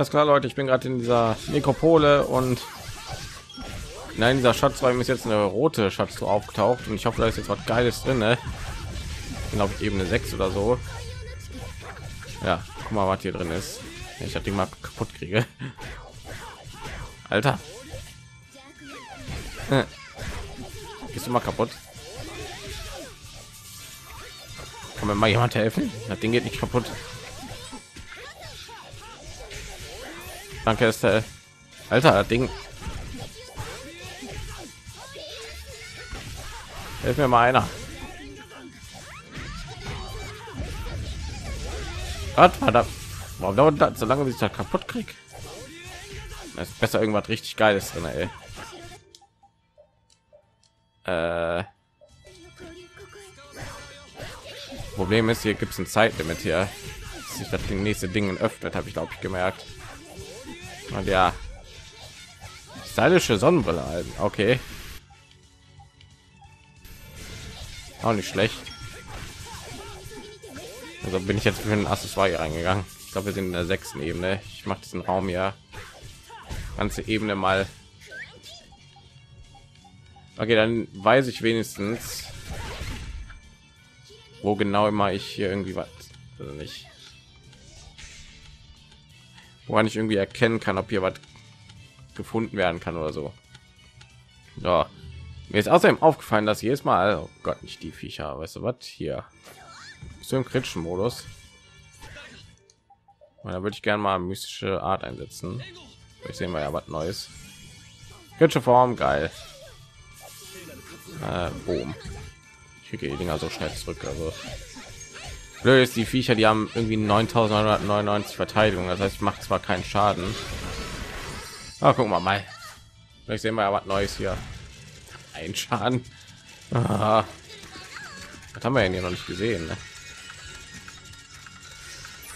Alles klar, Leute, ich bin gerade in dieser Nekropole und nein, dieser Schatz war mir jetzt eine rote Schatz aufgetaucht und ich hoffe, da ist jetzt was Geiles drin. Ne? Glaube Ebene 6 oder so. Ja, guck mal, was hier drin ist. Ich habe die mal kaputt kriege. Alter. Bist du mal kaputt? Kann mir mal jemand helfen? Das Ding geht nicht kaputt. Danke, Estelle. Alter, Ding. Hilf mir mal einer. War da? Warum dauert das so lange, bis ich das kaputt krieg? Das ist besser irgendwas richtig Geiles drin, ey. Äh. Problem ist, hier gibt es ein Zeitlimit hier. Sich das nächste Ding öffnet, habe ich glaube ich gemerkt. Und ja, stylische Sonnenbrille halten. Okay, auch nicht schlecht. Also bin ich jetzt für ein Accessoire reingegangen. Ich glaube, wir sind in der sechsten Ebene. Ich mache diesen Raum ja ganze Ebene mal. Okay, dann weiß ich wenigstens, wo genau immer ich hier irgendwie was also nicht woran ich irgendwie erkennen kann ob hier was gefunden werden kann oder so. Ja. Mir ist außerdem aufgefallen dass jedes mal oh gott nicht die viecher weißt du was? Hier. So im kritischen modus da würde ich gerne mal mystische art einsetzen. Ich sehen wir ja was neues. Kritische form geil. Äh, boom. Ich kriege die dinger so schnell zurück also Blöd ist die Viecher, die haben irgendwie 9999 Verteidigung. Das heißt, ich mache zwar keinen Schaden. Aber gucken wir mal. Vielleicht sehen wir ja was Neues hier. Ein Schaden. Ah. Haben wir hier noch nicht gesehen? Ne?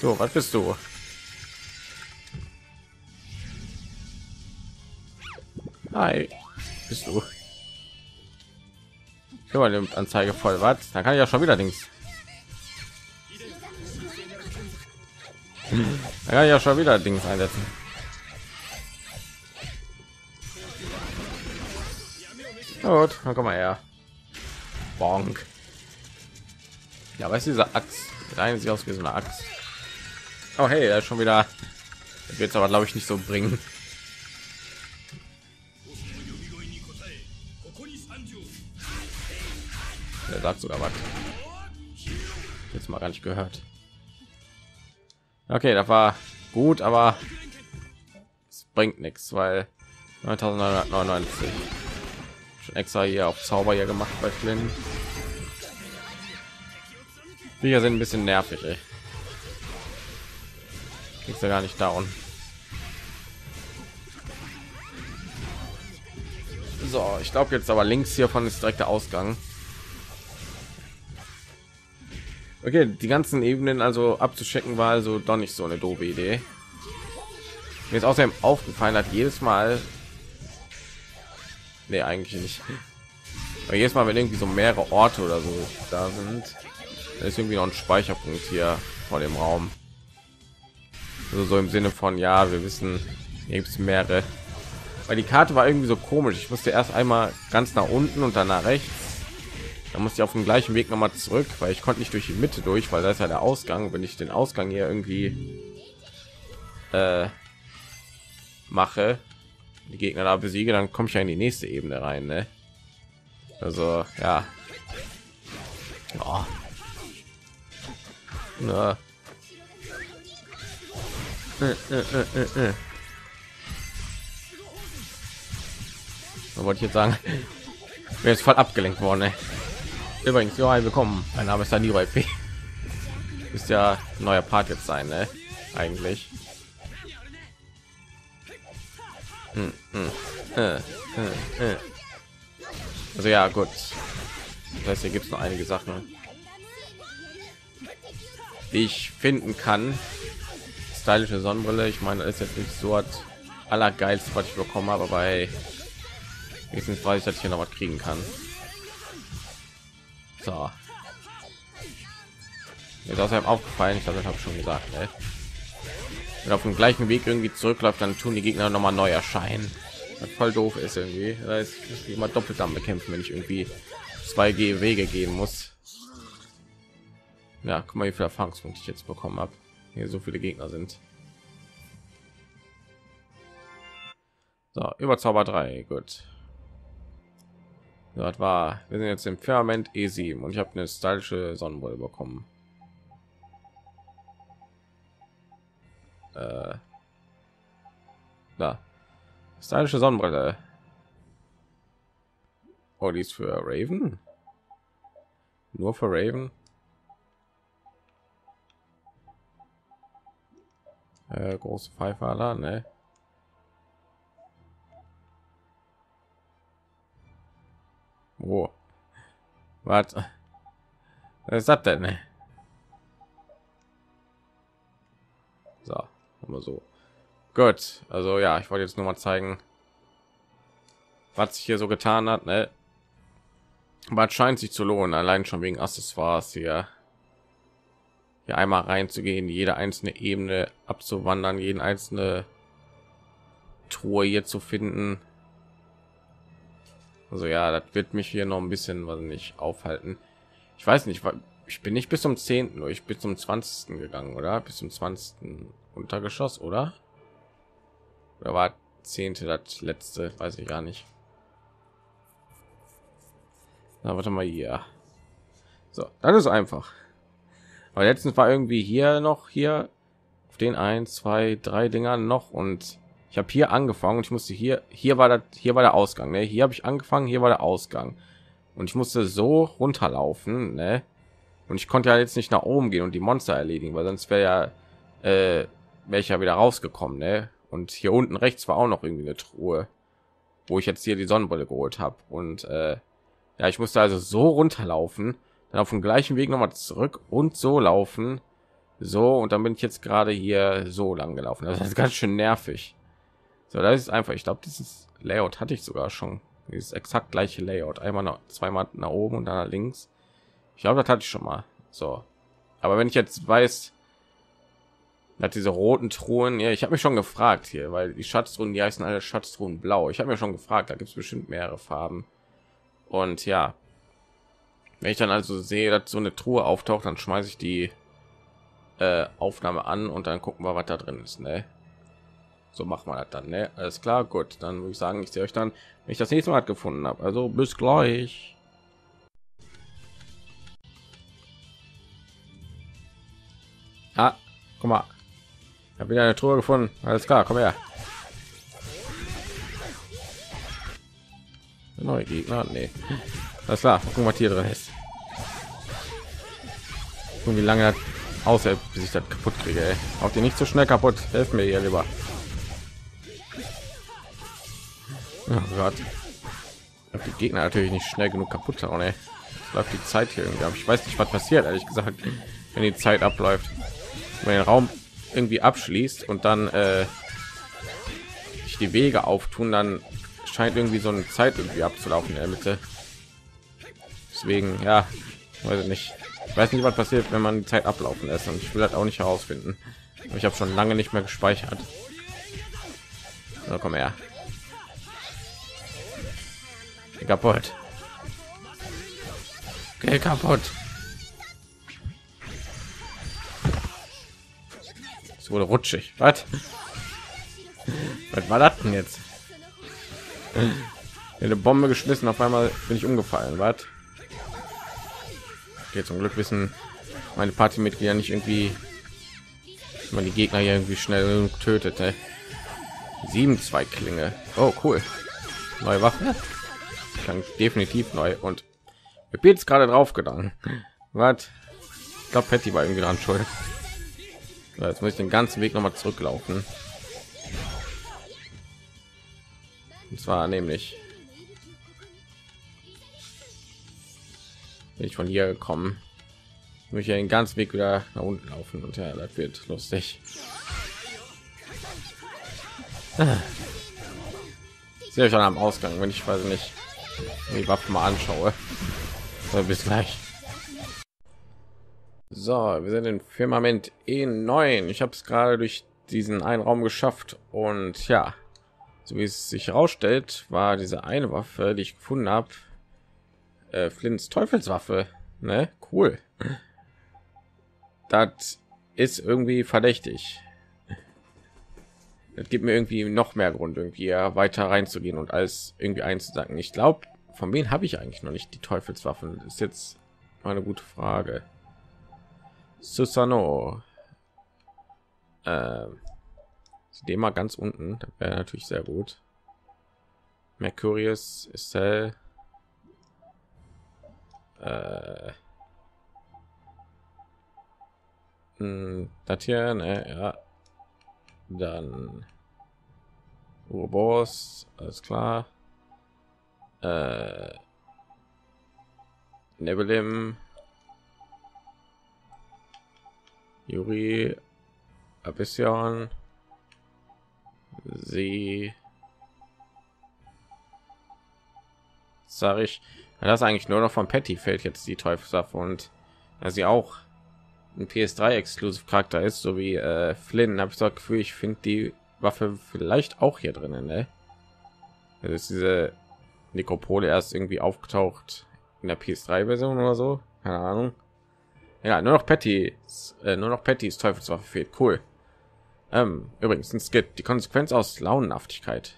So, was bist du? Hi, bist du? nimmt Anzeige voll was? Dann kann ich ja schon wieder Dings ja ja schon wieder dings einsetzen. Gut dann komm mal her. Bonk. ja weißt du diese axt rein sie aus wie so eine axt. Oh hey er ist schon wieder wird aber glaube ich nicht so bringen. Er sagt sogar was. Jetzt mal gar nicht gehört Okay, das war gut, aber es bringt nichts, weil 9999 schon extra hier auf Zauber hier gemacht bei Flynn. Wir sind ein bisschen nervig. Ey. Ja gar nicht down. So, ich glaube jetzt aber links hiervon ist direkt der Ausgang. Okay, die ganzen Ebenen also abzuschecken war also doch nicht so eine doofe Idee. Mir ist außerdem aufgefallen hat jedes Mal. Nee, eigentlich nicht. Aber jedes Mal, wenn irgendwie so mehrere Orte oder so da sind, ist irgendwie noch ein Speicherpunkt hier vor dem Raum. Also so im Sinne von ja, wir wissen, gibt es mehrere. Weil die Karte war irgendwie so komisch. Ich musste erst einmal ganz nach unten und dann nach rechts da muss ich auf dem gleichen Weg noch mal zurück, weil ich konnte nicht durch die Mitte durch, weil da ist ja der Ausgang. Wenn ich den Ausgang hier irgendwie äh, mache, die Gegner da besiege, dann komme ich ja in die nächste Ebene rein. Ne? Also ja. Oh. Na. Äh, äh, äh, wollte ich jetzt sagen, jetzt voll abgelenkt worden. Ey. Übrigens, ja, willkommen. Mein Name ist Danilo IP. Ist ja neuer Part jetzt sein, ne? Eigentlich. Hm, hm. Äh. Also ja, gut. Das heißt, hier gibt es noch einige Sachen, die ich finden kann. Stylische Sonnenbrille. Ich meine, ist jetzt nicht so hat allergeilste, was ich bekommen habe, bei wenigstens weiß ich, dass ich hier noch was kriegen kann. So. Mir ist außerdem aufgefallen, ich habe schon gesagt, ey. wenn auf dem gleichen Weg irgendwie zurückläuft, dann tun die Gegner noch mal neu erscheinen. Was voll doof ist irgendwie. Da ist immer doppelt am bekämpfen, wenn ich irgendwie zwei G Wege gehen muss. Ja, guck mal, wie viele Erfahrungspunkte ich jetzt bekommen habe. Hier so viele Gegner sind. So, über Zauber 3, gut. Das war, wir sind jetzt im Firmament E7 und ich habe eine stylische Sonnenbrille bekommen. Äh, da, stylische Sonnenbrille. Oh, die ist für Raven. Nur für Raven. Äh, große Pfeife ne? Wo? Was? Was ist das denn? So, immer so. Gut, also ja, ich wollte jetzt nur mal zeigen, was sich hier so getan hat. Ne? Aber scheint sich zu lohnen, allein schon wegen Accessoires hier, hier einmal reinzugehen, jede einzelne Ebene abzuwandern, jeden einzelne Truhe hier zu finden. Also ja, das wird mich hier noch ein bisschen was nicht aufhalten. Ich weiß nicht, ich bin nicht bis zum 10. nur ich bin zum 20. gegangen, oder? Bis zum 20. Untergeschoss, oder? Oder war 10. das letzte, weiß ich gar nicht. Na, warte mal hier. So, dann ist einfach. Aber letztens war irgendwie hier noch hier auf den ein, zwei, drei Dingern noch und ich habe hier angefangen und ich musste hier hier war das hier war der ausgang ne? hier habe ich angefangen hier war der ausgang und ich musste so runterlaufen ne? und ich konnte ja jetzt nicht nach oben gehen und die monster erledigen weil sonst wäre ja äh, wäre ich ja wieder rausgekommen ne? und hier unten rechts war auch noch irgendwie eine truhe wo ich jetzt hier die sonnenbrille geholt habe und äh, ja ich musste also so runterlaufen dann auf dem gleichen weg noch mal zurück und so laufen so und dann bin ich jetzt gerade hier so lang gelaufen das ist ganz schön nervig so, das ist einfach, ich glaube, dieses Layout hatte ich sogar schon. Dieses exakt gleiche Layout. Einmal noch zweimal nach oben und dann nach links. Ich glaube, das hatte ich schon mal. So. Aber wenn ich jetzt weiß, hat diese roten Truhen, ja, ich habe mich schon gefragt hier, weil die Schatztruhen, die heißen alle Schatztruhen blau. Ich habe mir schon gefragt, da gibt es bestimmt mehrere Farben. Und ja, wenn ich dann also sehe, dass so eine Truhe auftaucht, dann schmeiße ich die äh, Aufnahme an und dann gucken wir, was da drin ist. Ne? So macht man das dann ne? alles klar gut. Dann würde ich sagen ich sehe euch dann wenn ich das nächste mal gefunden habe also bis gleich. Ah, guck mal. Ich habe wieder eine truhe gefunden. Alles klar komm her. Neue gegner? Nee. Alles klar gucken was hier drin ist. Und wie lange aushält bis ich das kaputt kriege ey. auch die nicht so schnell kaputt. Helfen mir hier lieber Oh Gott. Die Gegner natürlich nicht schnell genug kaputt hauen. Läuft die Zeit hier irgendwie ab. Ich weiß nicht, was passiert, ehrlich gesagt, wenn die Zeit abläuft. Wenn den Raum irgendwie abschließt und dann äh, sich die Wege auftun, dann scheint irgendwie so eine Zeit irgendwie abzulaufen in der Mitte. Deswegen, ja, weiß ich nicht. Ich weiß nicht, was passiert, wenn man die Zeit ablaufen lässt. Und ich will das auch nicht herausfinden. Ich habe schon lange nicht mehr gespeichert. So, komm her. Geh kaputt. Geh kaputt. Es wurde rutschig. Was? Was war das denn jetzt? Eine Bombe geschmissen, auf einmal bin ich umgefallen. Was? Okay, zum Glück wissen meine Partymitglieder nicht irgendwie, man die Gegner hier irgendwie schnell tötet. Ne? Sieben zwei Klinge. Oh cool. Neue Waffe klang definitiv neu und ich bin jetzt gerade drauf gegangen. Was? Ich glaube, Patty war irgendwie dran schuld. Jetzt muss ich den ganzen Weg noch mal zurücklaufen. Und zwar nämlich bin ich von hier gekommen. Muss ich den ganzen Weg wieder nach unten laufen und ja, das wird lustig. Ah. Sehe am Ausgang, wenn ich weiß nicht die Waffe mal anschaue. So, bis gleich. So, wir sind in Firmament E9. Ich habe es gerade durch diesen einen Raum geschafft und ja, so wie es sich herausstellt, war diese eine Waffe, die ich gefunden habe, äh, Flints Teufelswaffe. Ne? Cool. Das ist irgendwie verdächtig. Das gibt mir irgendwie noch mehr Grund, irgendwie weiter reinzugehen und alles irgendwie einzusacken. Ich glaube, von wem habe ich eigentlich noch nicht die Teufelswaffen? Ist jetzt eine gute Frage. Susano. Ähm, dem mal ganz unten, wäre natürlich sehr gut. Mercurius, Estelle. Äh, das hier, ne, ja. Dann Uroboros, alles klar. Äh, Nebelim, Juri, Abyssion, sie, sage ich, das eigentlich nur noch von Patty fällt jetzt die Teufelswaffe und da sie auch ein PS3 exklusiv Charakter ist, so wie äh, Flynn, habe ich das Gefühl, ich finde die Waffe vielleicht auch hier drinnen. Ne? Das ist diese Nekropole erst irgendwie aufgetaucht in der PS3-Version oder so, keine Ahnung. Ja, nur noch Patty, äh, nur noch Pattys Teufelswaffe fehlt. Cool. Ähm, übrigens ein Skit, die Konsequenz aus Launenhaftigkeit.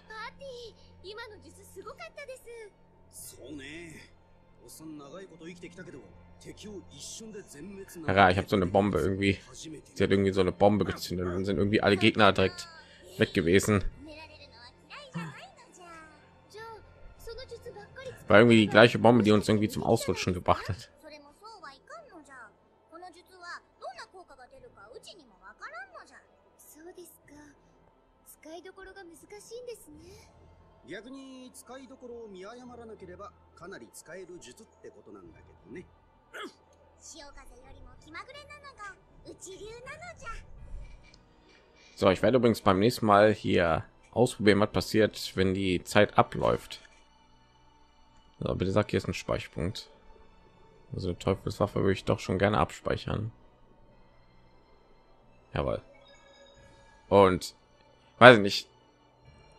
Ja, ich habe so eine Bombe irgendwie. Sie hat irgendwie so eine Bombe gezündet und sind irgendwie alle Gegner direkt weg gewesen. war irgendwie die gleiche Bombe, die uns irgendwie zum Ausrutschen gebracht hat. So, ich werde übrigens beim nächsten Mal hier ausprobieren, was passiert, wenn die Zeit abläuft. So, bitte sag, hier ist ein Speicherpunkt. Also Teufelswaffe würde ich doch schon gerne abspeichern. Jawohl. Und weiß nicht,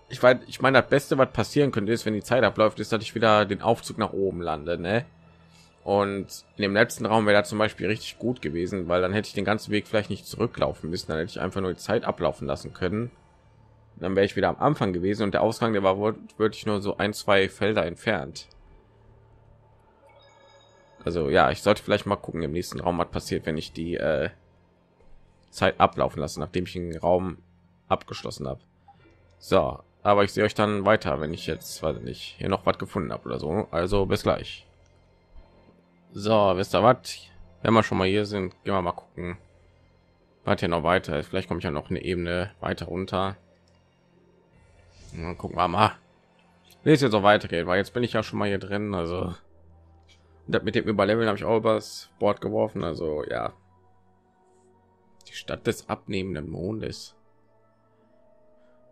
ich weiß, ich meine, das Beste, was passieren könnte, ist, wenn die Zeit abläuft, ist, dass ich wieder den Aufzug nach oben lande, ne? Und in dem letzten Raum wäre da zum Beispiel richtig gut gewesen, weil dann hätte ich den ganzen Weg vielleicht nicht zurücklaufen müssen, dann hätte ich einfach nur die Zeit ablaufen lassen können. Dann wäre ich wieder am Anfang gewesen und der Ausgang, der war wirklich nur so ein, zwei Felder entfernt. Also ja, ich sollte vielleicht mal gucken im nächsten Raum, was passiert, wenn ich die äh, Zeit ablaufen lasse, nachdem ich den Raum abgeschlossen habe. So, aber ich sehe euch dann weiter, wenn ich jetzt, weiß nicht, hier noch was gefunden habe oder so. Also bis gleich. So, wisst ihr was? Wenn wir schon mal hier sind, gehen wir mal gucken. Was hier noch weiter ist. Vielleicht komme ich ja noch eine Ebene weiter runter. Dann gucken wir mal, wie es jetzt so weitergeht, weil jetzt bin ich ja schon mal hier drin. Also mit dem Überleveln habe ich auch übers Board geworfen. Also ja, die Stadt des abnehmenden Mondes.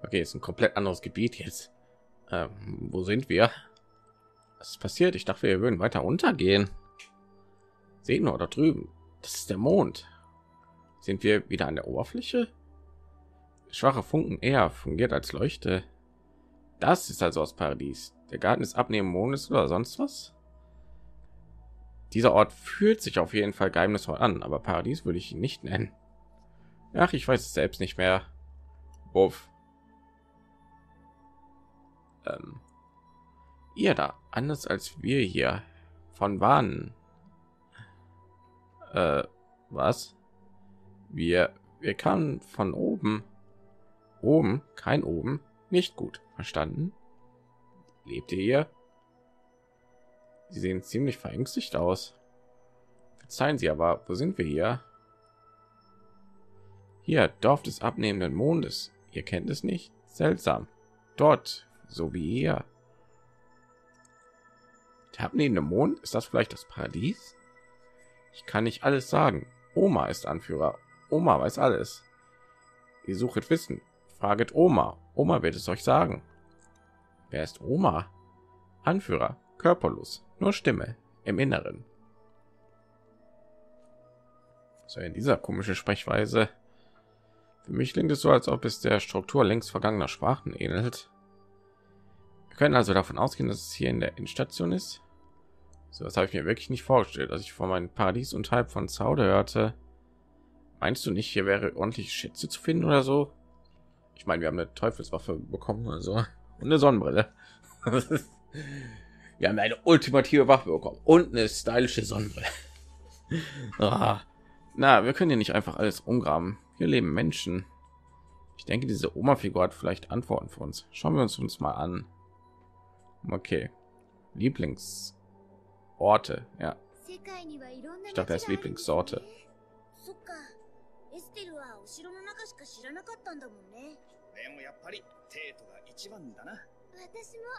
Okay, ist ein komplett anderes Gebiet jetzt. Ähm, wo sind wir? Was ist passiert? Ich dachte, wir würden weiter untergehen. Sehen wir da drüben? Das ist der Mond. Sind wir wieder an der Oberfläche? Schwache Funken eher fungiert als Leuchte. Das ist also das Paradies. Der Garten ist abnehmen Mondes oder sonst was? Dieser Ort fühlt sich auf jeden Fall geheimnisvoll an, aber Paradies würde ich ihn nicht nennen. Ach, ich weiß es selbst nicht mehr. Uff ähm, ihr da anders als wir hier. Von wann? Äh, was? Wir wir kamen von oben. Oben? Kein oben? Nicht gut. Verstanden? Lebt ihr hier sie sehen ziemlich verängstigt aus verzeihen sie aber wo sind wir hier hier dorf des abnehmenden mondes ihr kennt es nicht seltsam dort so wie ihr. Der abnehmende Mond, ist das vielleicht das Paradies? Ich kann nicht alles sagen. Oma ist Anführer. Oma weiß alles. Ihr sucht Wissen. Fraget Oma. Oma wird es euch sagen. Wer ist Oma? Anführer. Körperlos. Nur Stimme. Im Inneren. So in dieser komischen Sprechweise Für mich klingt es so, als ob es der Struktur längst vergangener Sprachen ähnelt. Wir können also davon ausgehen, dass es hier in der Endstation ist. So, das habe ich mir wirklich nicht vorgestellt, dass ich von meinem Paradies und halb von Zaude hörte. Meinst du nicht, hier wäre ordentlich Schätze zu finden oder so? Ich meine, wir haben eine Teufelswaffe bekommen, also und eine Sonnenbrille. wir haben eine ultimative Waffe bekommen und eine stylische Sonnenbrille. ah. Na, wir können hier nicht einfach alles umgraben. Hier leben Menschen. Ich denke, diese Oma-Figur hat vielleicht Antworten für uns. Schauen wir uns uns mal an. Okay. Lieblingsorte, ja. Ich dachte, er ist Lieblingssorte. エステルはお城の中しか知らなかったんだもんねでもやっぱりテートが一番だな私も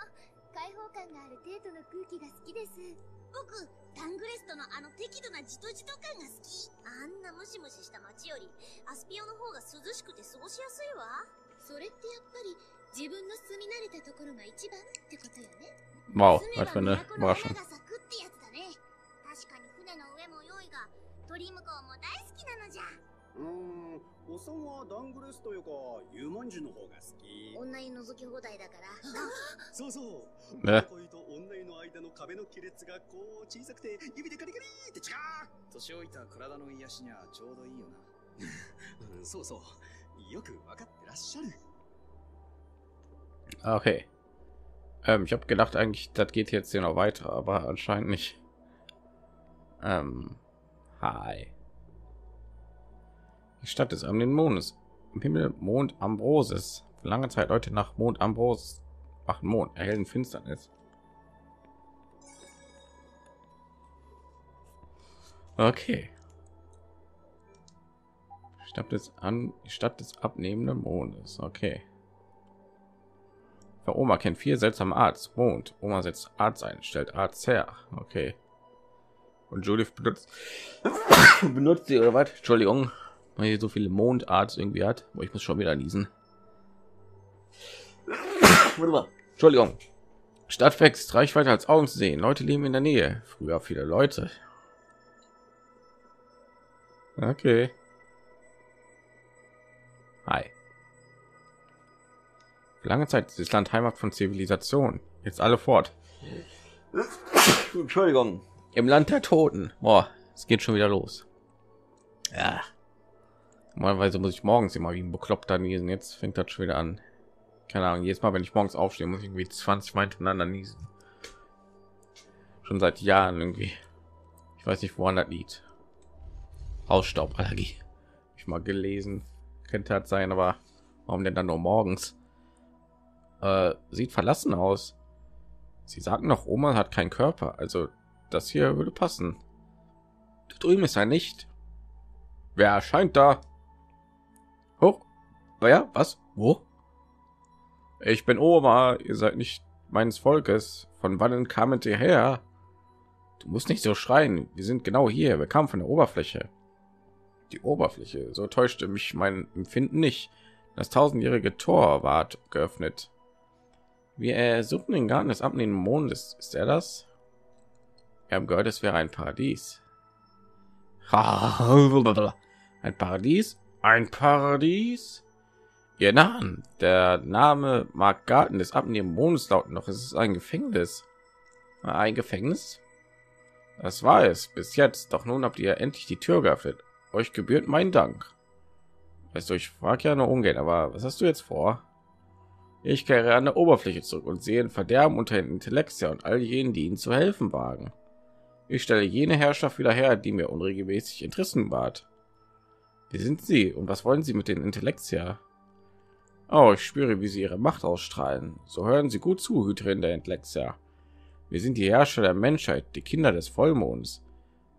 開放感があるテートの空気が好きです。僕タングレストのあの適度なじとじと感が好き。あんなムシムシした街よりアスピオの方が涼しくて過ごしやすいわ。それってやっぱり自分の住み慣れたところが一番ってことよね。Wow, was für eine Überraschung. 確かに船の上も良いが、トリムコも大好きなのじゃ。うんおっさんはダングレスというかユーマンジュの方が好き。女湯覗き放題だから。そうそう。ね。恋と女湯の間の壁の亀裂がこう小さくて指でカリカリってチカー年老いた体の癒しにはちょうどいいよな。そうそう。よく分かってらっしゃる。Okay. Ähm, ich habe gedacht, eigentlich, das geht jetzt hier noch weiter, aber anscheinend nicht. Ähm, hi. Die Stadt den Mondes. Im Himmel Mond Ambroses. Für lange Zeit Leute nach Mond Ambros machen Mond erhellen Finsternis. Okay. Stadt des an Stadt des abnehmenden Mondes. Okay. Für Oma kennt vier seltsame Arzt. Mond. Oma setzt Arzt ein, stellt Arzt her. Okay. Und Judith benutzt benutzt sie oder was? Entschuldigung weil hier so viele Mondart irgendwie hat. wo ich muss schon wieder niesen. Entschuldigung. Stadt wächst, Reichweite als Augen zu sehen. Leute leben in der Nähe. Früher viele Leute. Okay. Hi. Für lange Zeit ist das Land Heimat von Zivilisation. Jetzt alle fort. Entschuldigung. Im Land der Toten. Boah, es geht schon wieder los. Ja. Normalerweise muss ich morgens immer wie ein Bekloppter niesen. Jetzt fängt das schon wieder an. Keine Ahnung. Jedes Mal, wenn ich morgens aufstehe, muss ich irgendwie 20 Mal hintereinander niesen. Schon seit Jahren irgendwie. Ich weiß nicht, woran das liegt. Hausstauballergie. Ich mal gelesen. Könnte das sein, aber warum denn dann nur morgens? Äh, sieht verlassen aus. Sie sagen noch, Oma hat keinen Körper. Also das hier würde passen. Da drüben ist er nicht. Wer erscheint da? Ja, was? Wo? Ich bin Oma. Ihr seid nicht meines Volkes. Von wann kamen ihr her? Du musst nicht so schreien. Wir sind genau hier. Wir kamen von der Oberfläche. Die Oberfläche. So täuschte mich mein Empfinden nicht. Das tausendjährige Tor war geöffnet. Wir suchen den Garten des abnehmenden Mondes. Ist er das? Wir haben gehört, es wäre ein Paradies. Ein Paradies? Ein Paradies? Ihr Namen. Der Name mag Garten des abnehmenden Mondes lauten, doch es ist ein Gefängnis. Ein Gefängnis? Das war es bis jetzt. Doch nun habt ihr endlich die Tür geöffnet. Euch gebührt mein Dank. Weißt du, ich frage ja nur umgehen, aber was hast du jetzt vor? Ich kehre an der Oberfläche zurück und sehe Verderben unter den Intellektia und all jenen, die ihnen zu helfen wagen. Ich stelle jene Herrschaft wieder her, die mir unregelmäßig Interessen bat. Wie sind Sie und was wollen Sie mit den Intellektia? Oh, ich spüre, wie Sie Ihre Macht ausstrahlen. So hören Sie gut zu, Hüterin der Intellektia. Wir sind die Herrscher der Menschheit, die Kinder des Vollmonds.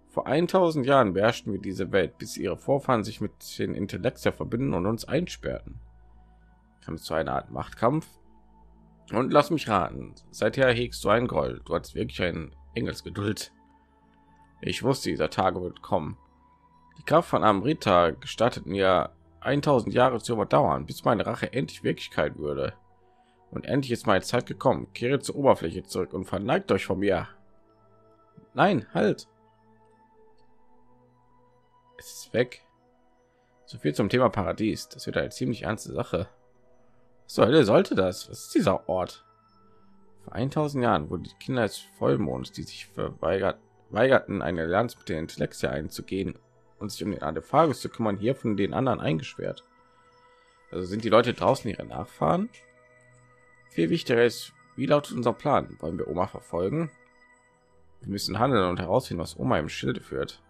Vor 1000 Jahren beherrschten wir diese Welt, bis ihre Vorfahren sich mit den Intellektia verbinden und uns einsperrten. Kam zu einer Art Machtkampf? Und lass mich raten, seither hegst du ein Groll. Du hast wirklich ein Engelsgeduld. Ich wusste, dieser Tage wird kommen. Die Kraft von Amrita gestattet mir 1000 Jahre zu überdauern, bis meine Rache endlich Wirklichkeit würde. Und endlich ist meine Zeit gekommen. Kehre zur Oberfläche zurück und verneigt euch von mir. Nein, halt. Es ist weg. So viel zum Thema Paradies. Das wird eine ziemlich ernste Sache. So, sollte das? Was ist dieser Ort? Vor 1000 Jahren wurden die Kinder des Vollmonds, die sich verweigert, weigerten, eine Allianz mit den Intellexia einzugehen und sich um den Adephagus zu kümmern, hier von den anderen eingesperrt. Also sind die Leute draußen ihre Nachfahren? Viel wichtiger ist, wie lautet unser Plan? Wollen wir Oma verfolgen? Wir müssen handeln und herausfinden, was Oma im Schilde führt.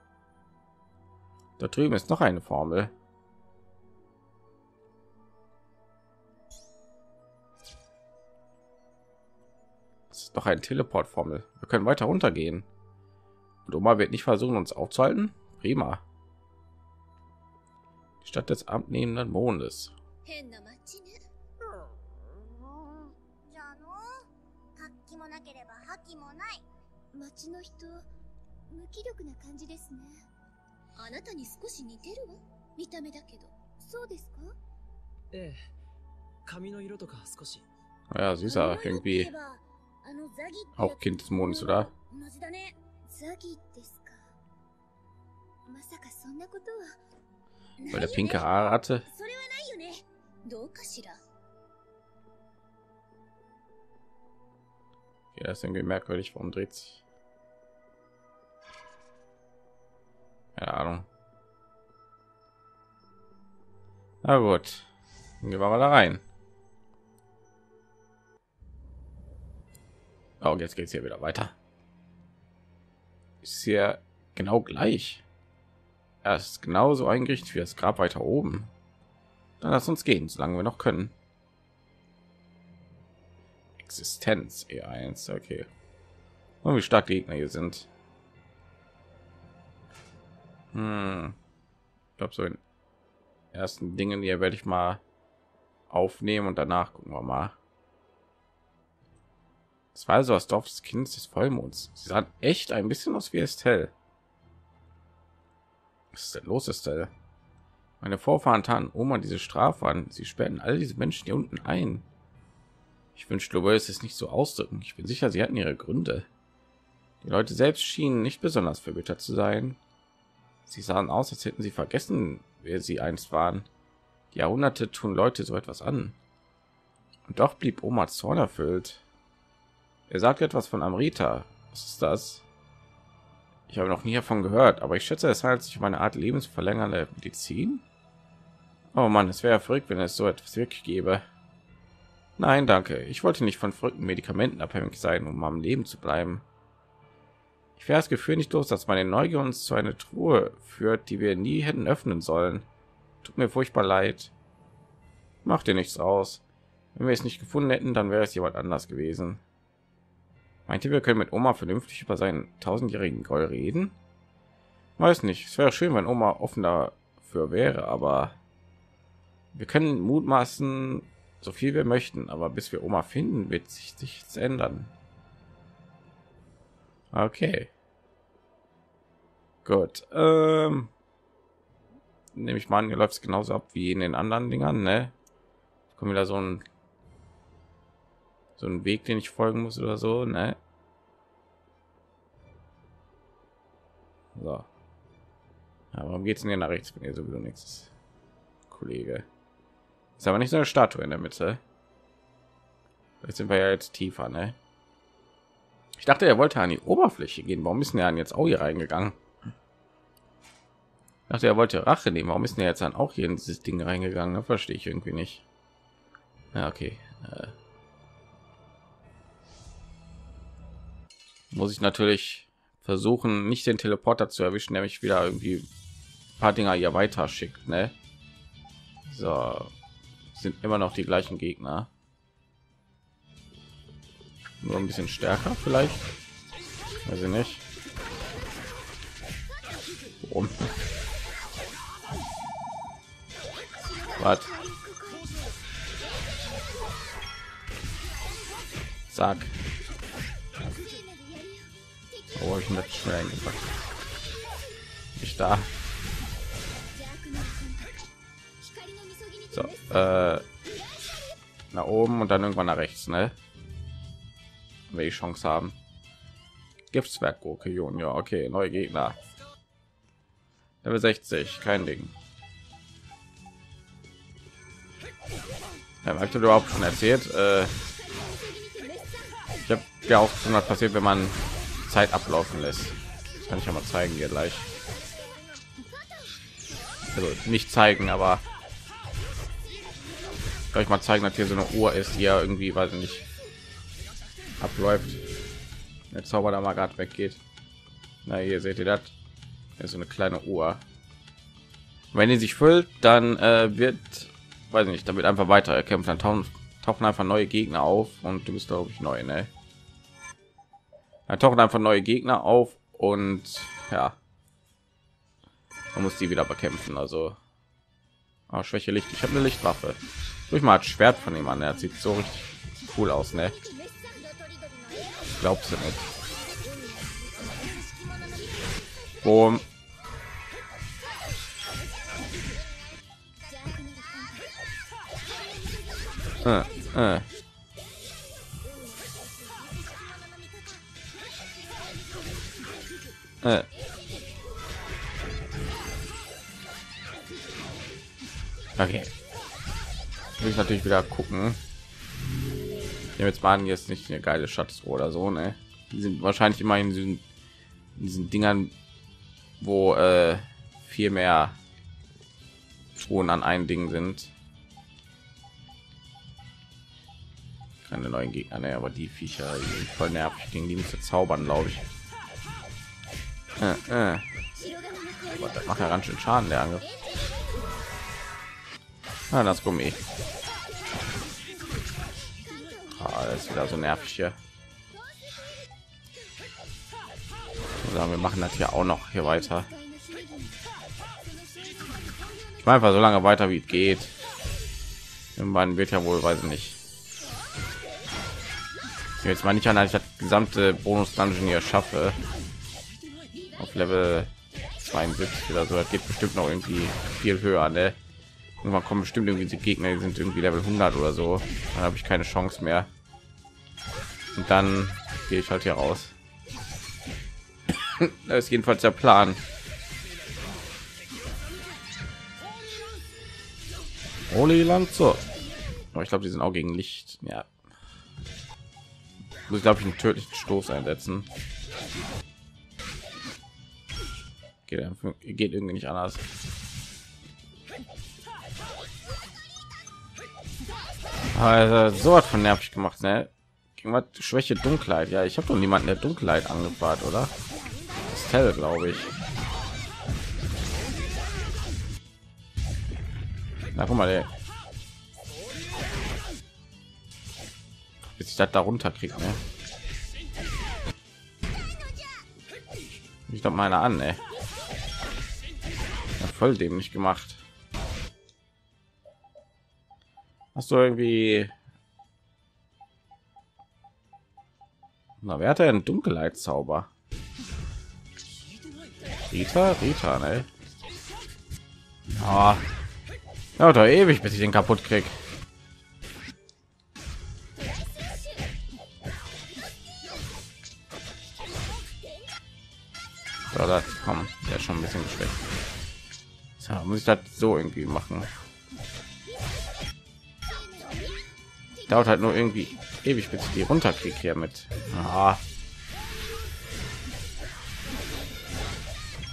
Da drüben ist noch eine Formel. Das ist doch ein Teleport-Formel. Wir können weiter runtergehen. Und Oma wird nicht versuchen, uns aufzuhalten. Prima Die Stadt des abnehmenden Mondes. 変な街ねじゃあの活気もなければ覇気もない街の人無気力な感じですねあなたに少し似てるわ見た目だけどそうですかええ髪の色とか少し Ja, sie ist ja irgendwie あのザギって auch Kind des Mondes, oder? 同じだねザギですかまさかそんなことは weil der pinke Haare hatte. Ja, ist irgendwie merkwürdig, warum dreht sich? Keine Ahnung. Na gut, Dann gehen wir mal da rein. Oh, jetzt geht's hier wieder weiter. Ist hier genau gleich. Er ist genauso eingerichtet wie das Grab weiter oben. Dann lass uns gehen, solange wir noch können. Existenz E1, okay. Und wie stark Gegner hier sind. Hm. Ich glaube, so in ersten Dingen hier werde ich mal aufnehmen und danach gucken wir mal. Das war also das Dorf des Kindes des Vollmonds. Sie sahen echt ein bisschen aus wie Estelle. Was ist denn los, Estelle? Meine Vorfahren taten Oma diese Strafe an. Sie sperrten all diese Menschen hier unten ein. Ich wünschte, du es nicht so ausdrücken. Ich bin sicher, sie hatten ihre Gründe. Die Leute selbst schienen nicht besonders verbittert zu sein. Sie sahen aus, als hätten sie vergessen, wer sie einst waren. Die Jahrhunderte tun Leute so etwas an. Und doch blieb Oma Zorn erfüllt. Er sagt etwas von Amrita. Was ist das? Ich habe noch nie davon gehört, aber ich schätze, es handelt sich um eine Art lebensverlängernde Medizin. Oh Mann, es wäre verrückt, wenn es so etwas wirklich gäbe. Nein, danke. Ich wollte nicht von verrückten Medikamenten abhängig sein, um am Leben zu bleiben. Ich wäre das Gefühl nicht los, dass meine Neugier uns zu einer Truhe führt, die wir nie hätten öffnen sollen. Tut mir furchtbar leid. Macht dir nichts aus. Wenn wir es nicht gefunden hätten, dann wäre es jemand anders gewesen. Meint ihr, wir können mit Oma vernünftig über seinen tausendjährigen Groll reden? Weiß nicht. Es wäre schön, wenn Oma offen dafür wäre, aber wir können mutmaßen, so viel wir möchten, aber bis wir Oma finden, wird sich nichts ändern. Okay. Gut. Ähm, nehme ich mal an, hier läuft es genauso ab wie in den anderen Dingern, ne? Kommt wieder so ein so ein Weg, den ich folgen muss oder so, ne? So. Ja, warum geht's denn hier nach rechts, wenn ihr sowieso nichts? Kollege. Ist aber nicht so eine Statue in der Mitte. Jetzt sind wir ja jetzt tiefer, ne? Ich dachte, er wollte an die Oberfläche gehen. Warum ist er jetzt auch hier reingegangen? Ich dachte, er wollte Rache nehmen. Warum ist er jetzt dann auch hier in dieses Ding reingegangen? Das verstehe ich irgendwie nicht. Ja, okay. Äh muss ich natürlich versuchen, nicht den Teleporter zu erwischen, mich wieder irgendwie ein paar Dinger hier weiter schickt. Ne? So sind immer noch die gleichen Gegner. Nur ein bisschen stärker vielleicht. Weiß ich nicht. Warum? Was? Sag. Wo ich denn schnell eingepackt? Nicht da. So, äh, nach oben und dann irgendwann nach rechts, ne? Die Chance haben. Giftswerk Gurke Junior. Okay, neue Gegner. Level 60, kein Ding. Ja, habt überhaupt schon erzählt? Äh, ich habe ja auch schon was passiert, wenn man Zeit ablaufen lässt. Das kann ich ja mal zeigen hier gleich. Also nicht zeigen, aber euch mal zeigen, dass hier so eine Uhr ist, die ja irgendwie, weiß ich nicht, abläuft. Der Zauber da mal gerade weggeht. Na, hier seht ihr das. ist so eine kleine Uhr. Wenn die sich füllt, dann äh, wird, weiß ich nicht, damit einfach weiter erkämpft. Dann tauchen, tauchen einfach neue Gegner auf und du bist glaube ich neu, ne? Dann tauchen einfach neue Gegner auf und ja, man muss die wieder bekämpfen. Also oh, Schwäche Licht. Ich habe eine Lichtwaffe. Durch mal Schwert von ihm an. Er sieht so richtig cool aus, ne? Glaubst du nicht? Boom. Äh, äh. Okay. Ich natürlich wieder gucken. Ich jetzt an, jetzt nicht eine geile Schatztruhe oder so, ne? Die sind wahrscheinlich immer in diesen, in diesen Dingern, wo äh, viel mehr Truhen an ein Ding sind. Keine neuen Gegner, ne, aber die Viecher die voll nervig, gegen die müsste zaubern, glaube ich. Äh, äh. Das macht ja ganz schön Schaden, der Angriff. Ah, das Gummi. Ah, das ist wieder so nervig hier. Sagen wir machen das hier auch noch hier weiter. Ich mache einfach so lange weiter wie es geht. Irgendwann wird ja wohl, weiß ich nicht. Jetzt mal nicht an, dass ich das gesamte Bonus Dungeon hier schaffe. Auf Level 72 oder so. Das geht bestimmt noch irgendwie viel höher, ne? Irgendwann kommen bestimmt irgendwie die Gegner, die sind irgendwie Level 100 oder so. Dann habe ich keine Chance mehr. Und dann gehe ich halt hier raus. das ist jedenfalls der Plan. Oli Lanzo. Aber ich glaube, die sind auch gegen Licht. Ja. Muss glaube ich einen tödlichen Stoß einsetzen. Geht, geht irgendwie nicht anders. Also so was von nervig gemacht, ne? Schwäche Dunkelheit. Ja, ich habe doch niemanden der Dunkelheit angefragt, oder? Das glaube ich. Na, guck mal. Bis ich das da runter kriegt, ne? Ich glaube meine an, ne? Ja, voll dämlich gemacht. Hast du irgendwie Na, wer hat denn Dunkelheitszauber? Rita, Rita, ne? Ah. Ja, da ewig, bis ich den kaputt krieg. So, das kommt ja schon ein bisschen geschwächt. So, muss ich das so irgendwie machen? dauert halt nur irgendwie ewig bis ich die runterkrieg hier mit Aha.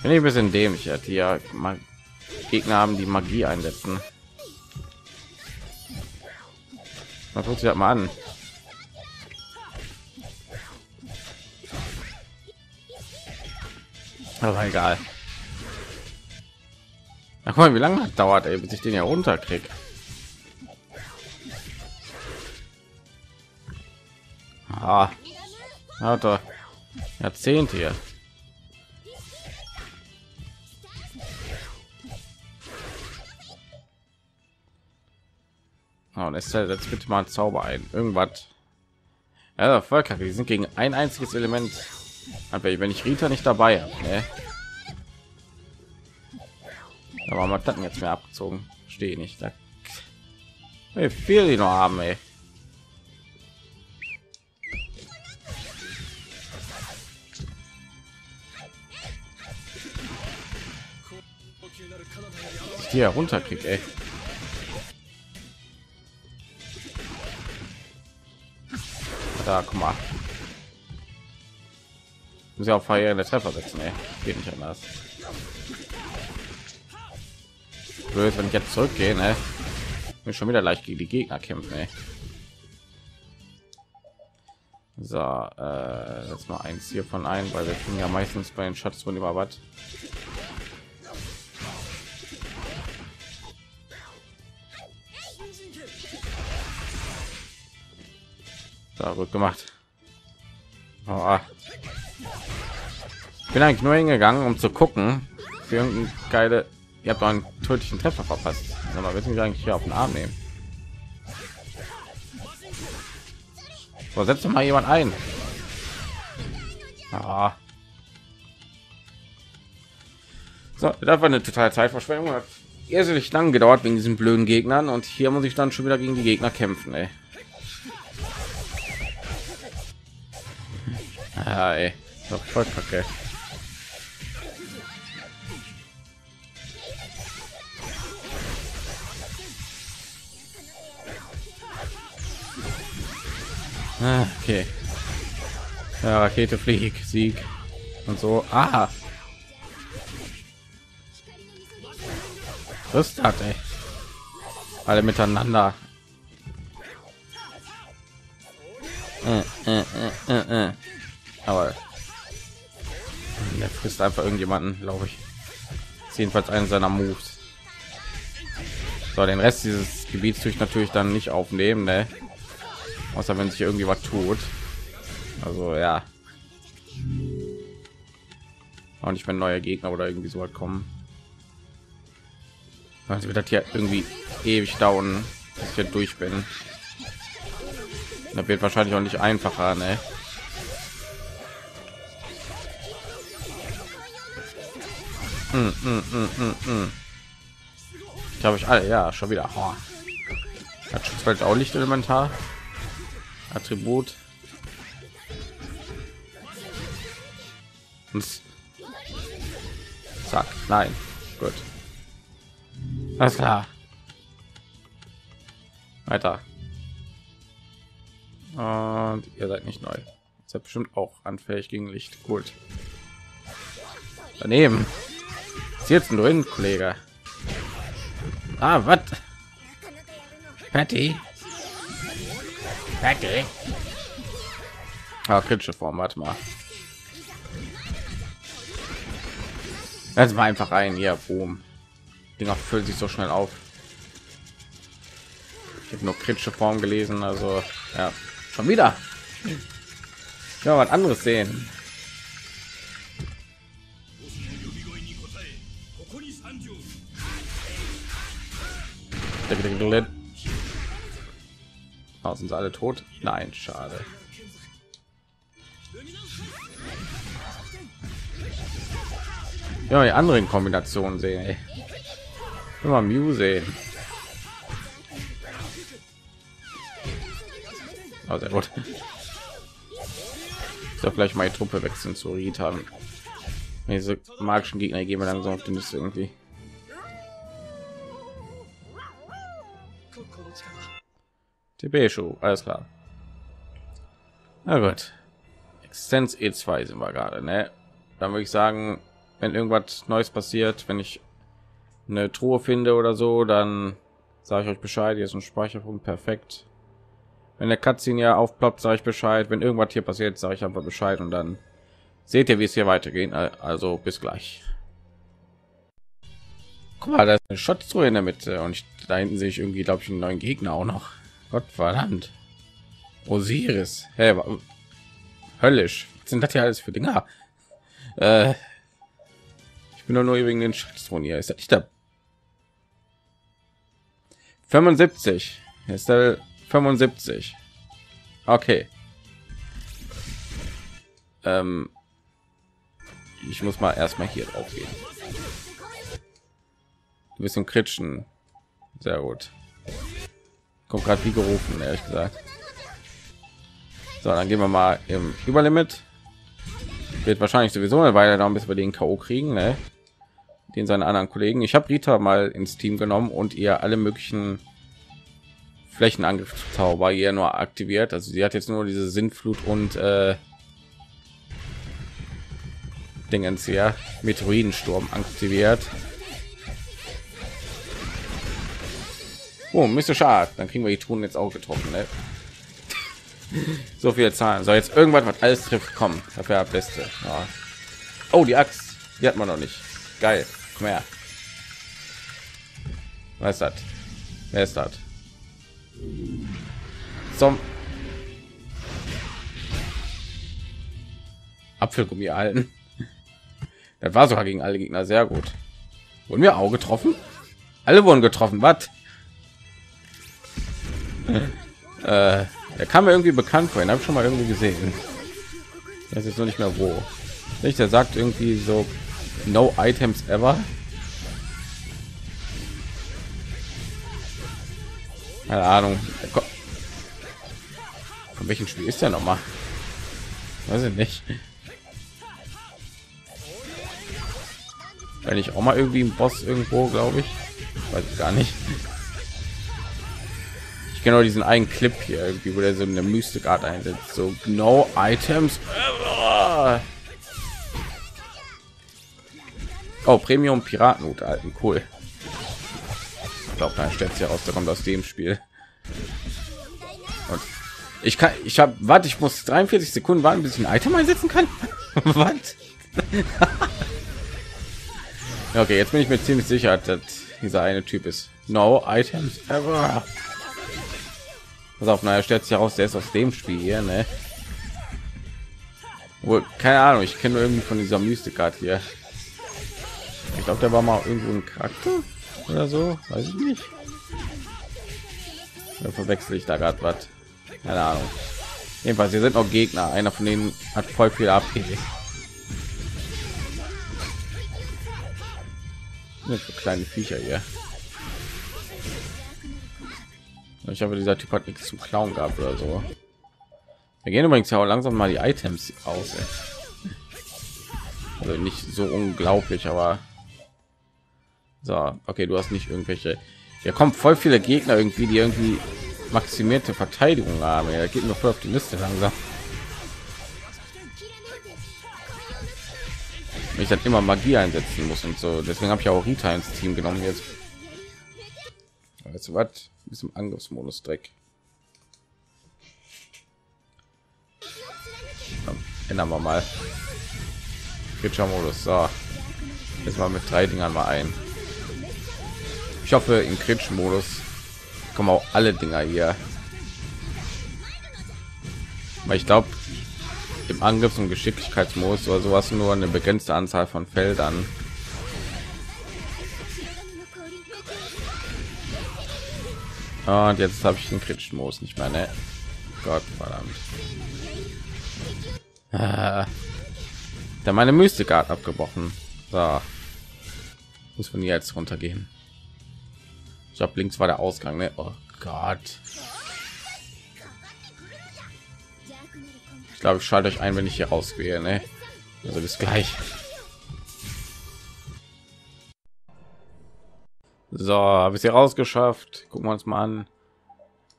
bin ich ein bisschen dämlich hat hier mal gegner haben die magie einsetzen man guckt sich das mal an aber egal Ach, mal, wie lange dauert ey, bis ich den ja runterkrieg Ah, hat er Jahrzehnte hier. Oh, und es setzt bitte mal ein Zauber ein. Irgendwas. Ja, voll kacke. Die sind gegen ein einziges Element. Aber wenn ich Rita nicht dabei habe, ne? Man hat jetzt mehr abgezogen. Stehe nicht. Da. Wie viel die noch haben, ey. hier runterkrieg ey. Da, guck mal. Muss ja auch verheerende Treffer setzen, ey. Geht nicht anders. Blöd, wenn ich jetzt zurückgehe, ne? Mir schon wieder leicht gegen die Gegner kämpfen, ey. So, äh, jetzt mal eins hier von ein, weil wir kriegen ja meistens bei den Schatz von immer was. Da wird gemacht. Oh. Ich bin eigentlich nur hingegangen, um zu gucken, für irgendeine geile. Ihr habt einen tödlichen Treffer verpasst. Aber wir sind eigentlich hier auf den Arm nehmen. So, setzt mal jemand ein. Ah. So, das war eine totale Zeitverschwendung. Hat irrsinnig lang gedauert wegen diesen blöden Gegnern und hier muss ich dann schon wieder gegen die Gegner kämpfen. Ey. Ah, ey. Doch voll kacke. Ah, okay. Ja, Rakete flieg, Sieg und so. Ist das, ey? Alle miteinander. Äh, äh, äh, Aber der frisst einfach irgendjemanden, glaube ich. Ist jedenfalls einen seiner Moves. So, den Rest dieses Gebiets tue ich natürlich dann nicht aufnehmen, ne? Außer wenn sich irgendwie was tut. Also ja. Auch nicht wenn neue gegner oder irgendwie so weit kommen. Also wird das hier irgendwie ewig dauern dass ich hier durch bin. Da wird wahrscheinlich auch nicht einfacher ne? Mm, mm, mm, ich habe ich alle ja schon wieder. Oh. hat Schutzfeld auch nicht elementar Attribut. Und zack, nein, gut. Alles klar. Weiter. Und ihr seid nicht neu. Ist ja bestimmt auch anfällig gegen Licht. Gut. Daneben. Jetzt drin, Kollege? Ah, was? Patty. Fertig. Ah, kritische Form, warte mal. Jetzt mal einfach ein, ja, boom. Dinger füllt sich so schnell auf. Ich habe nur kritische Form gelesen, also ja, schon wieder. Ja, was anderes sehen. Oh, sind sie alle tot? Nein, schade. Ja, die anderen Kombinationen sehen. Ey. Immer Mew sehen. Oh, sehr gut. Vielleicht mal die Truppe wechseln zu Rita. Diese magischen Gegner gehen wir langsam auf den Nüsse irgendwie. TB alles klar. Na gut. Existenz E2 sind wir gerade, ne? Dann würde ich sagen, wenn irgendwas Neues passiert, wenn ich eine Truhe finde oder so, dann sage ich euch Bescheid. Hier ist ein Speicherpunkt, perfekt. Wenn der Cutscene ja aufploppt, sage ich Bescheid. Wenn irgendwas hier passiert, sage ich einfach Bescheid und dann seht ihr, wie es hier weitergeht. Also bis gleich. Guck mal, da ist eine Schatztruhe in der Mitte und ich, da hinten sehe ich irgendwie, glaube ich, einen neuen Gegner auch noch. Gott verdammt. Osiris. Hey, höllisch. Was sind das hier alles für Dinger? Äh, ich bin nur wegen den Schatzthron hier. Ist das nicht der 75? Ist der 75? Okay. Ähm, ich muss mal erstmal hier drauf gehen. Du bist im Kritschen. Sehr gut kommt gerade wie gerufen ehrlich gesagt so dann gehen wir mal im überlimit wird wahrscheinlich sowieso eine weile dauern bis wir den ko kriegen ne? den seine anderen kollegen ich habe rita mal ins team genommen und ihr alle möglichen Flächenangriffszauber hier nur aktiviert. Also sie hat jetzt nur diese Sintflut und äh, Dingens hier Meteoridensturm aktiviert. Oh, Mr. Schad, dann kriegen wir die Truhen jetzt auch getroffen. Ne? so viele Zahlen. So jetzt irgendwas, was alles trifft, kommen. Das wäre beste. Ja. Oh, die Axt, die hat man noch nicht. Geil. Komm her. Was ist das? Wer ist das? Zum Apfelgummi halten. Das war sogar gegen alle Gegner sehr gut. Wurden wir auch getroffen? Alle wurden getroffen. Was? äh, er kam mir irgendwie bekannt vor. habe schon mal irgendwie gesehen. Das ist noch nicht mehr wo. Nicht, der sagt irgendwie so no items ever. Keine Ahnung. Von welchem Spiel ist der noch mal? Weiß ich nicht. Wenn ich auch mal irgendwie ein Boss irgendwo, glaube ich. Weiß ich gar nicht. Kenne diesen einen Clip hier, irgendwie, wo der so eine Mystik Art einsetzt. So no items. Oh, Premium Piratenhut alten, cool. Ich glaube, da stellt sich heraus, der kommt aus dem Spiel. Und ich kann, ich habe, warte, ich muss 43 Sekunden warten, bis ich ein Item einsetzen kann. Was? okay, jetzt bin ich mir ziemlich sicher, dass dieser eine Typ ist. No Items ever. Pass auf, naja, stellt sich heraus, der ist aus dem Spiel hier, ne? Wohl, keine Ahnung, ich kenne irgendwie von dieser Mystikart hier. Ich glaube, der war mal irgendwo ein Charakter oder so, weiß ich nicht. Da verwechsel ich da gerade was. Keine Ahnung. Jedenfalls, hier sind noch Gegner. Einer von denen hat voll viel AP. Für kleine Viecher hier. Ich hoffe, dieser Typ hat nichts zum Klauen gehabt oder so. Wir gehen übrigens ja auch langsam mal die Items aus. Ey. Also nicht so unglaublich, aber so, okay, du hast nicht irgendwelche. Hier kommt voll viele Gegner irgendwie, die irgendwie maximierte Verteidigung haben. Er geht mir voll auf die Liste langsam. Ich dann immer Magie einsetzen muss und so. Deswegen habe ich auch Rita ins Team genommen jetzt. Weißt du was? Bis im Angriffsmodus Dreck. ändern wir mal. Modus. So. Jetzt mal mit drei Dingern mal ein. Ich hoffe, im kritischen Modus kommen auch alle Dinger hier. Weil ich glaube, im Angriffs- und Geschicklichkeitsmodus oder sowas nur eine begrenzte Anzahl von Feldern. Und jetzt habe ich den kritischen Modus nicht mehr, ne? Gott verdammt. Ah, da meine Mystikart abgebrochen. So. Muss von hier jetzt runtergehen. Ich glaube, links war der Ausgang. Ne? Oh Gott. Ich glaube, ich schalte euch ein, wenn ich hier rausgehe. Ne? Also bis gleich. So, habe ich sie rausgeschafft. Gucken wir uns mal an,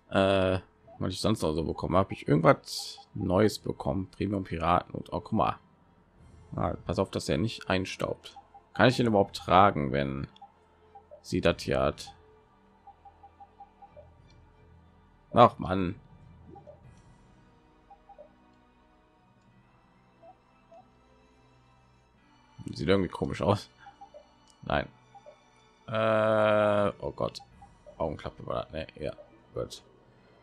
äh, was ich sonst noch so bekommen habe. Ich irgendwas Neues bekommen. Premium Piraten und auch oh, mal. Ah, pass auf, dass er nicht einstaubt. Kann ich ihn überhaupt tragen, wenn sie das hier hat? Ach man. Sieht irgendwie komisch aus. Nein. Äh, oh Gott. Augenklappe war ne, ja, gut.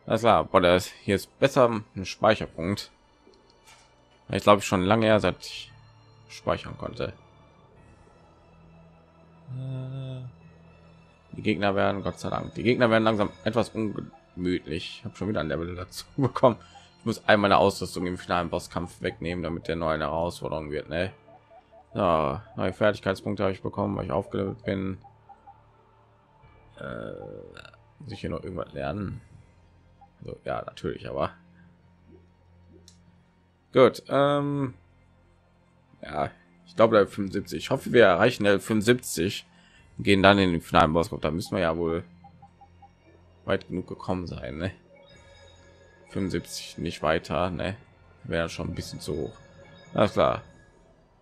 Alles klar, aber das hier ist besser ein Speicherpunkt. Ich glaube schon lange her, seit ich speichern konnte. Die Gegner werden Gott sei Dank. Die Gegner werden langsam etwas unge gemütlich. Ich habe schon wieder ein Level dazu bekommen. Ich muss einmal eine Ausrüstung im finalen Bosskampf wegnehmen, damit der neue Herausforderung wird. Ne? So, neue Fertigkeitspunkte habe ich bekommen, weil ich aufgelevelt bin. Äh, muss ich hier noch irgendwas lernen? Also, ja, natürlich, aber gut. Ähm, ja, ich glaube, 75. Ich hoffe, wir erreichen 75 gehen dann in den finalen Bosskampf. Da müssen wir ja wohl weit genug gekommen sein. Ne? 75 nicht weiter, ne? Wäre schon ein bisschen zu hoch. Alles klar.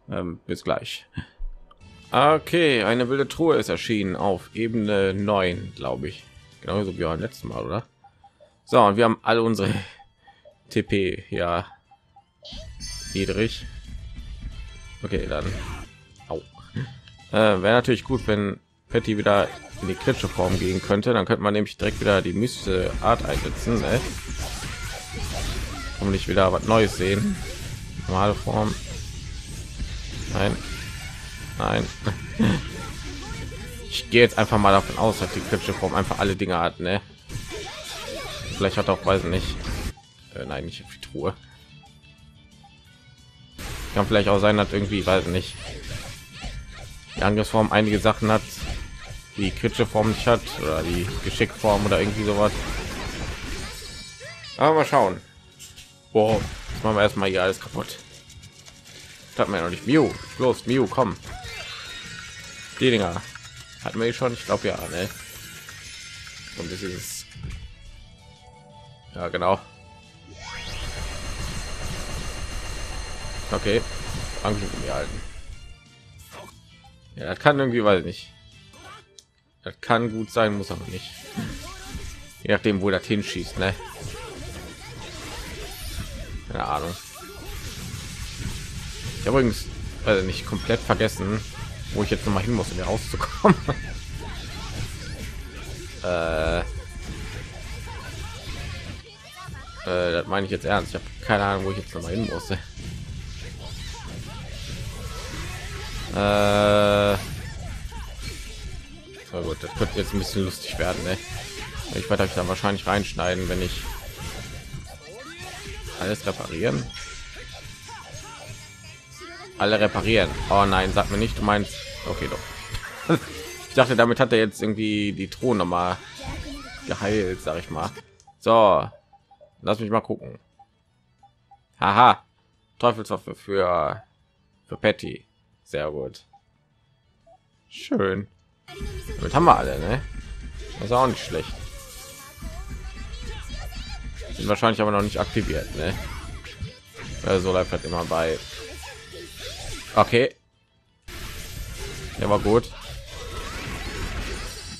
Ähm, bis gleich. Okay, eine wilde Truhe ist erschienen auf Ebene 9, glaube ich. Genauso wie beim letzten Mal, oder? So, und wir haben alle unsere TP ja niedrig. Okay, dann. Äh, Wäre natürlich gut, wenn Patty wieder in die kritische Form gehen könnte. Dann könnte man nämlich direkt wieder die mystische Art einsetzen. Ne? Um nicht wieder was Neues sehen. Normale Form. Nein. Nein. Ich gehe jetzt einfach mal davon aus, dass die kritische Form einfach alle Dinge hat. Ne? Vielleicht hat auch, weiß nicht. Äh, nein, nicht die Truhe. Kann vielleicht auch sein, dass irgendwie, weiß nicht, die Angriffsform einige Sachen hat, die kritische Form nicht hat oder die Geschickform oder irgendwie sowas. Aber mal schauen. Boah, machen wir erstmal hier alles kaputt. Das hat mir noch nicht. Mew, los, Mew, komm. Die Dinger hatten wir schon. Ich glaube ja, ne? Und das ist ja genau. Okay, halten. Ja, das kann irgendwie, weiß nicht. Das kann gut sein, muss aber nicht. Je nachdem, wo das hinschießt, ne? Keine Ahnung. Ich habe übrigens also nicht komplett vergessen, wo ich jetzt noch mal hin muss, um hier rauszukommen. äh, äh, das meine ich jetzt ernst. Ich habe keine Ahnung, wo ich jetzt noch mal hin muss. Äh, na gut, das wird jetzt ein bisschen lustig werden. Ne? Ich werde euch dann wahrscheinlich reinschneiden, wenn ich alles reparieren. Alle reparieren. Oh nein, sag mir nicht, du meinst. Okay, doch. ich dachte, damit hat er jetzt irgendwie die Thron noch mal geheilt, sag ich mal. So, lass mich mal gucken. Haha, Teufelswaffe für für Patty. Sehr gut. Schön. Damit haben wir alle, ne? Das ist auch nicht schlecht. Sind wahrscheinlich aber noch nicht aktiviert, ne? Also läuft halt immer bei. Okay. Der war gut.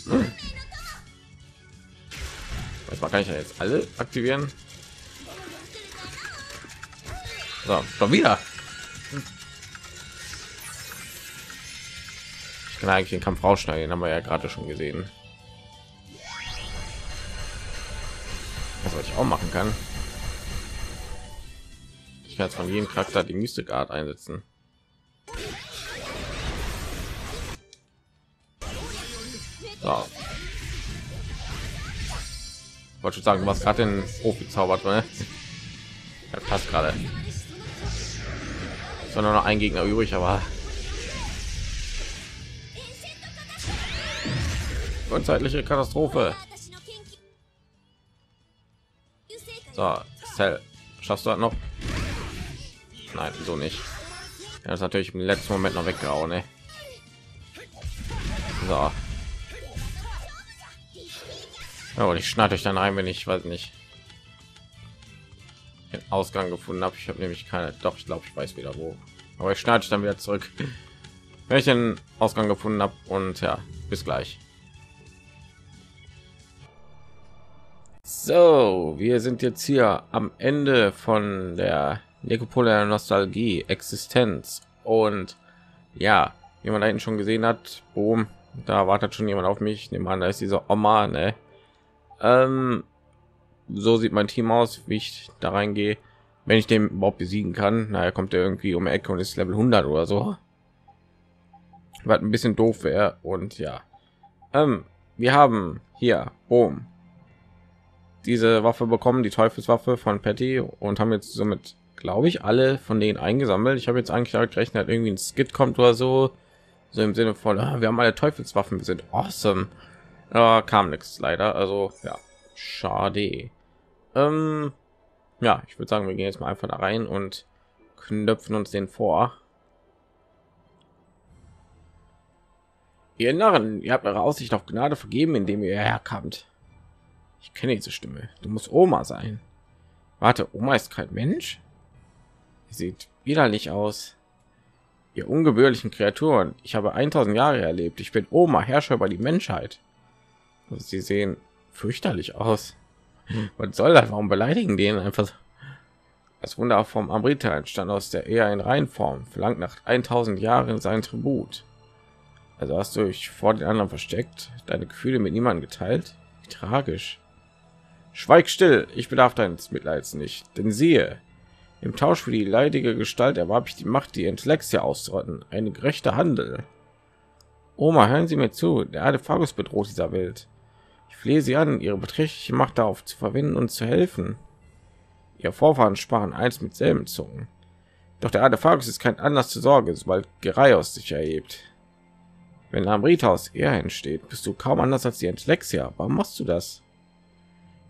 Hm. Was kann ich ja jetzt alle aktivieren? So, schon wieder. kann eigentlich den Kampf rausschneiden, haben wir ja gerade schon gesehen. Was ich auch machen kann. Ich kann jetzt von jedem Charakter die Mystik Art einsetzen. So. Wollte schon sagen, was gerade den Profi zaubert, ne? Das passt gerade. Sondern noch ein Gegner übrig, aber Unzeitliche Katastrophe. So, Cell. Schaffst du das noch? Nein, so nicht. Er ist natürlich im letzten Moment noch weggehauen, ne? So. Und ich schneide euch dann ein, wenn ich weiß nicht den Ausgang gefunden habe. Ich habe nämlich keine. Doch, ich glaube, ich weiß wieder wo. Aber ich schneide dann wieder zurück, wenn ich den Ausgang gefunden habe. Und ja, bis gleich. So, wir sind jetzt hier am Ende von der Nekropole Nostalgie Existenz und ja, wie man da hinten schon gesehen hat, boom, da wartet schon jemand auf mich. Nehmen an, da ist dieser Oma, ne? Ähm, so sieht mein Team aus, wie ich da reingehe, wenn ich den überhaupt besiegen kann. Naja, kommt er irgendwie um die Ecke und ist Level 100 oder so. Was ein bisschen doof wäre und ja, ähm, wir haben hier, boom, diese Waffe bekommen, die Teufelswaffe von Patty und haben jetzt somit, glaube ich, alle von denen eingesammelt. Ich habe jetzt eigentlich damit gerechnet, irgendwie ein Skit kommt oder so, so im Sinne von, ah, wir haben alle Teufelswaffen, wir sind awesome. Aber kam nichts leider, also ja, schade. Ähm, ja, ich würde sagen, wir gehen jetzt mal einfach da rein und knöpfen uns den vor. Ihr Narren, ihr habt eure Aussicht auf Gnade vergeben, indem ihr herkamt. Ich kenne diese Stimme. Du musst Oma sein. Warte, Oma ist kein Mensch? sieht widerlich aus. Ihr ungewöhnlichen Kreaturen. Ich habe 1000 Jahre erlebt. Ich bin Oma, Herrscher über die Menschheit. Sie sehen fürchterlich aus. Was soll das? Warum beleidigen die ihn einfach? Das Wunder vom Amrita entstand aus der eher in Reihenform, verlangt nach 1000 Jahren sein Tribut. Also hast du dich vor den anderen versteckt, deine Gefühle mit niemandem geteilt? Wie tragisch. Schweig still, ich bedarf deines Mitleids nicht, denn siehe, im Tausch für die leidige Gestalt erwarb ich die Macht, die Entlexia auszurotten. Ein gerechter Handel. Oma, hören Sie mir zu. Der Adefagus bedroht dieser Welt. Ich flehe Sie an, Ihre beträchtliche Macht darauf zu verwenden und zu helfen. Ihr Vorfahren sparen eins mit selben Zungen. Doch der Adefagus ist kein Anlass zur Sorge, sobald Gereios sich erhebt. Wenn Amrita aus er entsteht, bist du kaum anders als die Entlexia. Warum machst du das?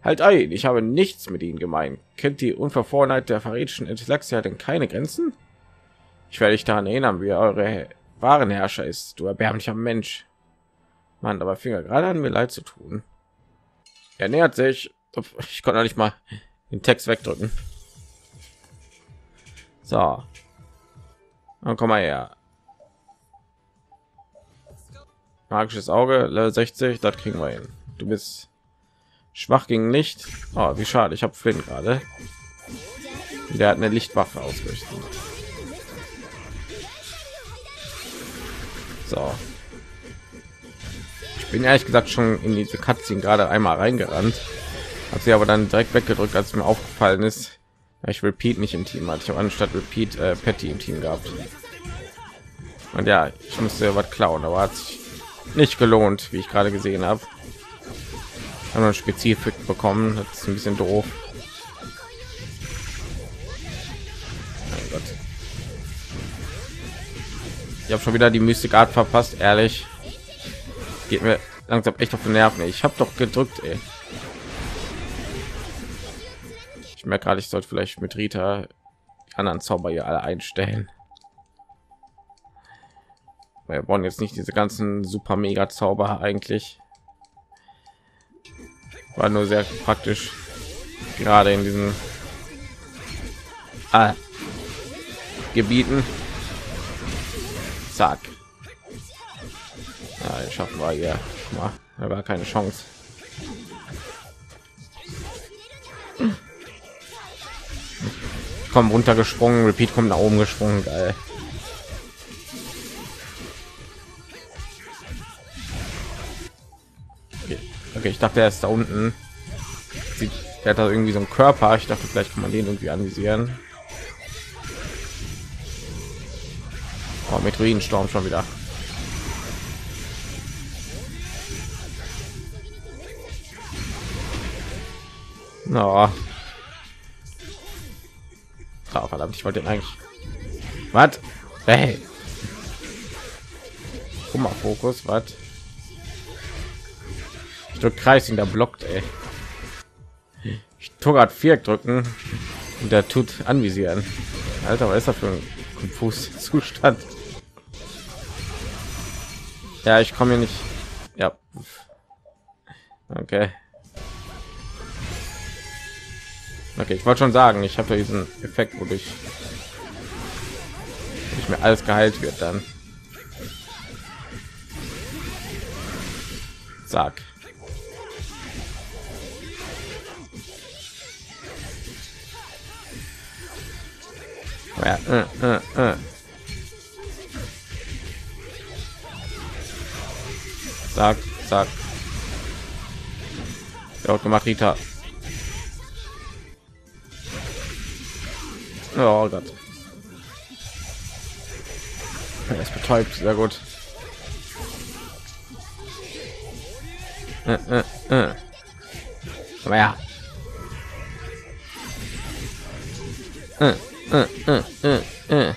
Halt ein, ich habe nichts mit ihnen gemein. Kennt die Unverfrorenheit der verrätischen Intellectia denn keine Grenzen? Ich werde dich daran erinnern, wie eure wahren Herrscher ist, du erbärmlicher Mensch. Mann, aber fing er gerade an, mir leid zu tun. Er nähert sich. Ich konnte nicht mal den Text wegdrücken. So. Dann komm mal her. Magisches Auge, Level 60, das kriegen wir hin. Du bist Schwach gegen Licht. Oh, wie schade. Ich habe Flynn gerade. Der hat eine Lichtwaffe ausgerichtet. So. Bin ehrlich gesagt schon in diese Cutscene gerade einmal reingerannt. Habe sie aber dann direkt weggedrückt, als mir aufgefallen ist, ich Repeat nicht im Team hatte. Ich habe anstatt Repeat äh, Patty im Team gehabt. Und ja, ich musste was klauen, aber hat sich nicht gelohnt, wie ich gerade gesehen habe haben wir Spezifik bekommen. Das ist ein bisschen doof. Ich habe schon wieder die Mystik Art verpasst, ehrlich. Geht mir langsam echt auf den Nerven. Ich habe doch gedrückt, ey. Ich merke gerade, ich sollte vielleicht mit Rita anderen Zauber hier alle einstellen. Wir wollen jetzt nicht diese ganzen super mega Zauber eigentlich war nur sehr praktisch gerade in diesen ah, gebieten zack ja, schaffen wir ja mal aber keine chance kommen runtergesprungen repeat kommt nach oben gesprungen geil Okay, ich dachte, er ist da unten. Sieht, er hat da irgendwie so einen Körper. Ich dachte, vielleicht kann man den irgendwie anvisieren. Oh, Meteoridensturm schon wieder. No. Oh, verdammt, ich wollte den eigentlich. Was? Hey. Guck mal, Fokus, was? drück Kreis in der blockt, ey. Ich gerade vier drücken und der tut anvisieren. Alter, was ist das für ein konfus Zustand? Ja, ich komme hier nicht. Ja. Okay. Okay, ich wollte schon sagen, ich habe diesen Effekt, wodurch ich mir alles geheilt wird dann. Sag. Ja, äh, äh, äh. Sag, sag. Ja, gemacht, Rita. Oh Gott. Er ist betäubt, sehr gut. Äh, äh, äh. Aber ja. Äh. Äh, äh, äh,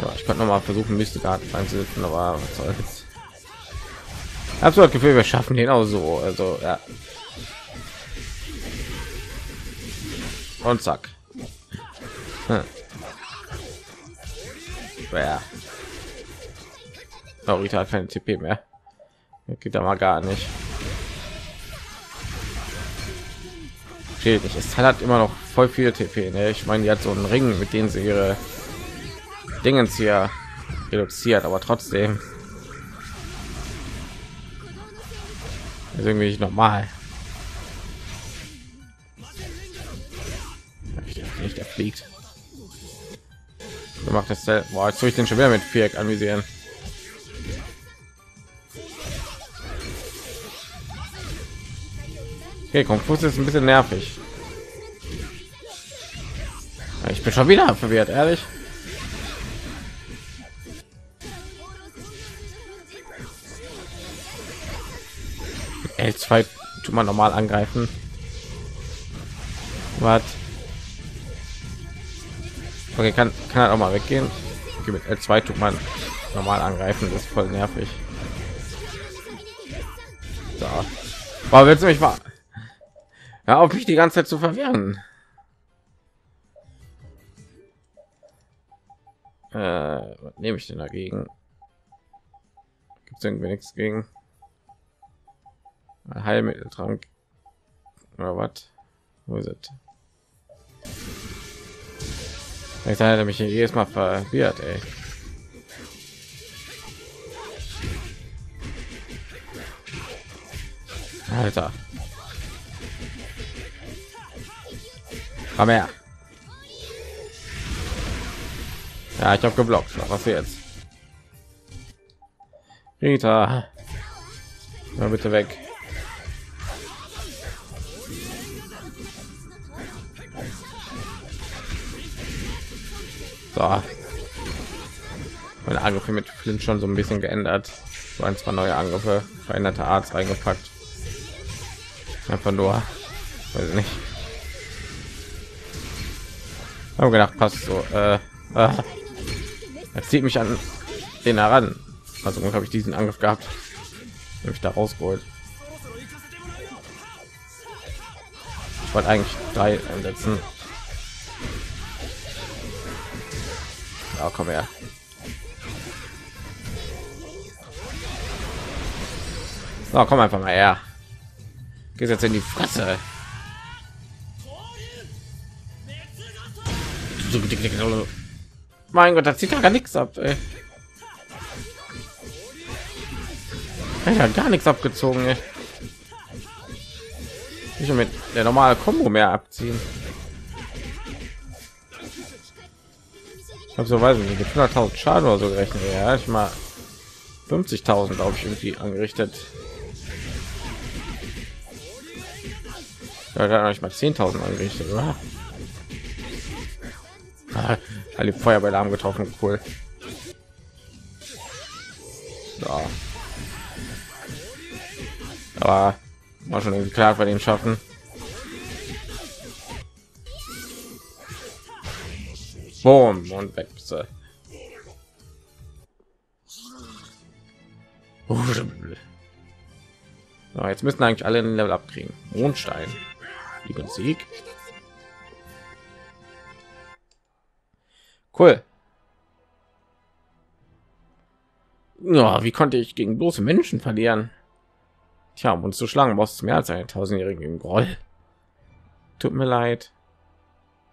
ja, ich konnte noch mal versuchen, Mystikarten einzusetzen, aber was soll's. Absolut Gefühl, wir schaffen den auch so. Also ja. Und zack. Hm. Ja. Oh, Rita hat keine TP mehr. Das geht mal gar nicht. verstehe nicht. Es hat immer noch voll viel TP. Ne? Ich meine, die hat so einen Ring, mit denen sie ihre Dingens hier reduziert, aber trotzdem ist irgendwie nicht normal. Nicht, der. Gemacht das Boah, jetzt soll ich den schon wieder mit Viereck anvisieren. Okay, Konfus ist ein bisschen nervig. Ich bin schon wieder verwirrt, ehrlich. L2 tut man normal angreifen. Was? Okay, kann kann halt auch mal weggehen. Okay, mit L2 tut man normal angreifen, das ist voll nervig. So. Warum willst du mich mal? Ja, auf mich die ganze Zeit zu verwirren. Äh, was nehme ich denn dagegen? Gibt es irgendwie nichts gegen? Ein Heilmitteltrank oder was? Wo ist es? Ich hat mich hier jedes Mal verwirrt, ey. Alter. Komm her. Ja, ich habe geblockt. Was jetzt? Rita. Mal bitte weg. So. Meine Angriffe mit Flint schon so ein bisschen geändert. So ein, zwei neue Angriffe, veränderte Arzt reingepackt. Einfach nur, weiß nicht. Habe gedacht, passt so. Äh, äh, er zieht mich an den heran. Also habe ich diesen Angriff gehabt, habe ich da rausgeholt. Ich wollte eigentlich drei einsetzen. Ja, komm her. So, komm einfach mal her. Geht jetzt in die Fresse. Mein Gott, das sieht ja gar nichts ab. Ey. Ja, gar nichts abgezogen. Ey. Ich mit der normale Kombo mehr abziehen. Ich habe so weiß nicht, 100.000 Schaden oder so gerechnet. Ja, ich mal 50.000 glaube ich irgendwie angerichtet. Ja, gerade ich mal 10.000 angerichtet, oder? alle Feuerbeilamen getroffen, cool. Ja. Aber war schon irgendwie klar, bei den schaffen. Boom und weg. So. So, jetzt müssen eigentlich alle ein Level abkriegen. Mondstein. Lieben Sieg. Cool. Ja, wie konnte ich gegen bloße Menschen verlieren? Tja, um uns zu schlagen, brauchst du mehr als einen tausendjährigen Groll. Tut mir leid.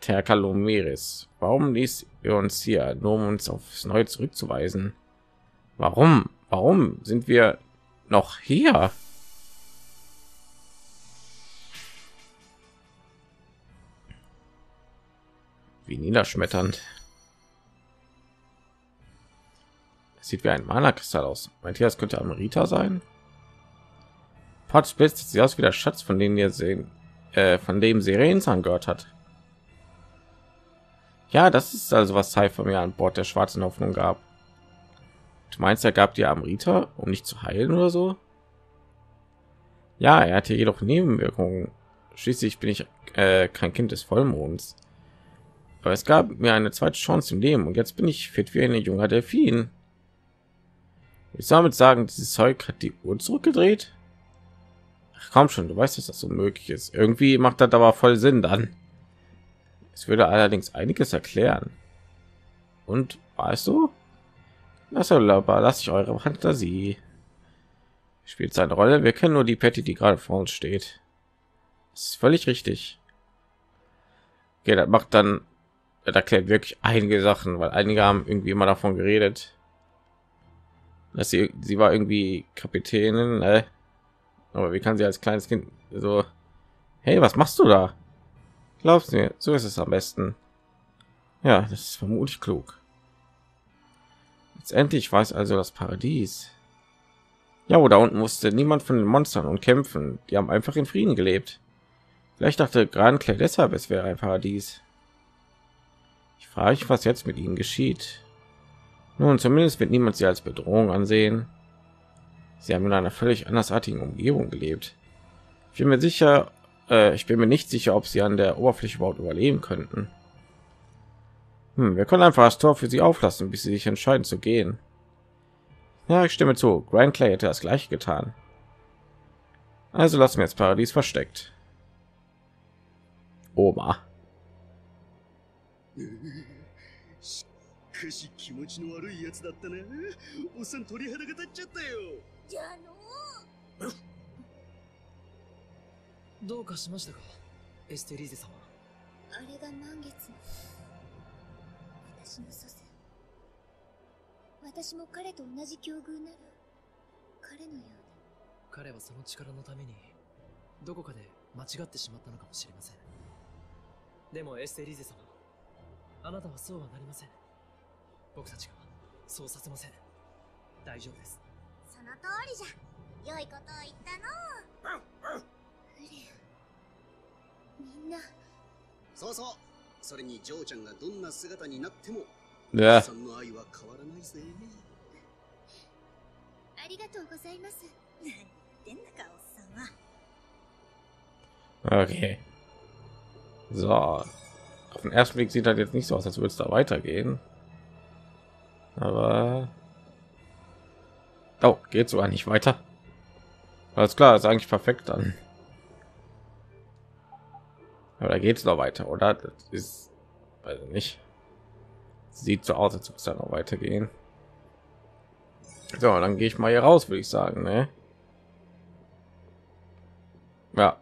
Terkalomeris. Warum ließ ihr uns hier, nur um uns aufs Neue zurückzuweisen? Warum? Warum sind wir noch hier? Wie niederschmetternd. sieht wie ein Mana-Kristall aus. Meint ihr, das könnte Amerita sein? Pot spitzt sie aus wie der Schatz, von dem ihr sehen, äh, von dem Sirenenzahn gehört hat. Ja, das ist also was Cypher mir an Bord der schwarzen Hoffnung gab. Du meinst, er gab dir Amrita, um nicht zu heilen oder so? Ja, er hatte jedoch Nebenwirkungen. Schließlich bin ich äh, kein Kind des Vollmonds. Aber es gab mir eine zweite Chance im Leben und jetzt bin ich fit wie ein junger Delfin. Ich soll damit sagen, dieses Zeug hat die Uhr zurückgedreht. Ach, komm schon, du weißt, dass das so möglich ist. Irgendwie macht das aber voll Sinn dann. Es würde allerdings einiges erklären. Und weißt du? Das aber lasse ich eure Fantasie. Spielt seine Rolle. Wir kennen nur die Patty, die gerade vor uns steht. Das ist völlig richtig. Okay, das macht dann, das erklärt wirklich einige Sachen, weil einige haben irgendwie immer davon geredet, dass sie, sie war irgendwie Kapitänin, ne? aber wie kann sie als kleines Kind so, hey, was machst du da? Glaubst mir, so ist es am besten. Ja, das ist vermutlich klug. Letztendlich weiß also das Paradies. Ja, wo da unten musste niemand von den Monstern und kämpfen. Die haben einfach in Frieden gelebt. Vielleicht dachte Gran Claire deshalb, es wäre ein Paradies. Ich frage mich, was jetzt mit ihnen geschieht. Nun, zumindest wird niemand sie als Bedrohung ansehen. Sie haben in einer völlig andersartigen Umgebung gelebt. Ich bin mir sicher, äh, ich bin mir nicht sicher, ob sie an der Oberfläche überhaupt überleben könnten. Hm, wir können einfach das Tor für sie auflassen, bis sie sich entscheiden zu gehen. Ja, ich stimme zu. Grand Clay hätte das gleiche getan. Also lassen wir jetzt Paradies versteckt. Oma. しかし気持ちの悪いやつだったなおっさん鳥肌が立っちゃったよじゃあの どうかしましたか？エステリーゼ様。あれが満月の。私の祖先。私も彼と同じ境遇なら彼のように。彼はその力のためにどこかで間違ってしまったのかもしれません。でもエステリーゼ様あなたはそうはなりません。僕たちがそうさせません。大丈夫です。その通りじゃ。良いことを言ったの。フなそうそうそれにジョーちゃんがどんな姿になってもおっ Ja, さんの愛は変わらないぜありがとうございます何言ってんだかおっさんは okay. So. Auf den ersten Blick sieht das jetzt nicht so aus, als würde es da weitergehen. Aber oh, geht sogar nicht weiter. Alles klar, ist eigentlich perfekt dann. Aber da geht es noch weiter, oder? Das ist also nicht. Sieht so aus, als würde es da noch weitergehen. So, dann gehe ich mal hier raus, würde ich sagen, ne? Ja.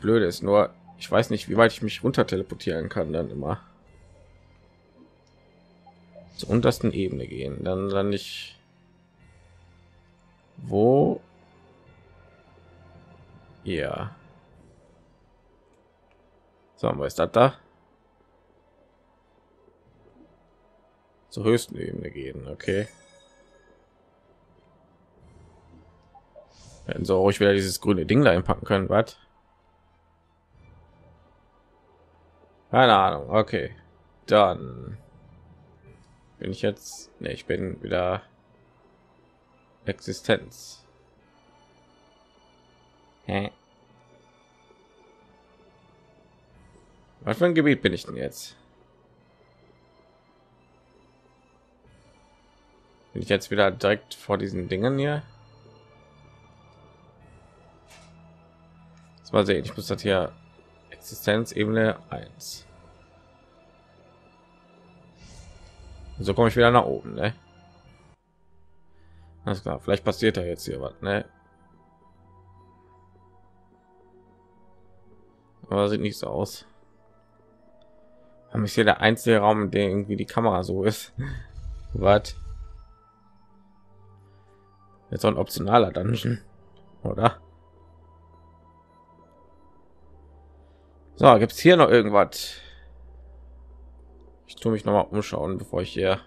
Blöde ist nur, ich weiß nicht, wie weit ich mich runter teleportieren kann, dann immer zur untersten Ebene gehen, dann dann ich wo ja so was ist das da zur höchsten Ebene gehen okay Hätten so ruhig wieder dieses grüne Ding da einpacken können, was? Keine Ahnung. Okay, dann bin ich jetzt. Ne, ich bin wieder Existenz. Hä? Was für ein Gebiet bin ich denn jetzt? Bin ich jetzt wieder direkt vor diesen Dingen hier? Jetzt mal sehen, ich muss das hier Existenzebene 1. So komme ich wieder nach oben, ne? Alles klar, vielleicht passiert da jetzt hier was, ne? Aber sieht nicht so aus. Haben ich hier der einzige Raum, in dem irgendwie die Kamera so ist. was? Jetzt ein optionaler Dungeon, oder? So, gibt es hier noch irgendwas? Ich tue mich noch mal umschauen, bevor ich hier.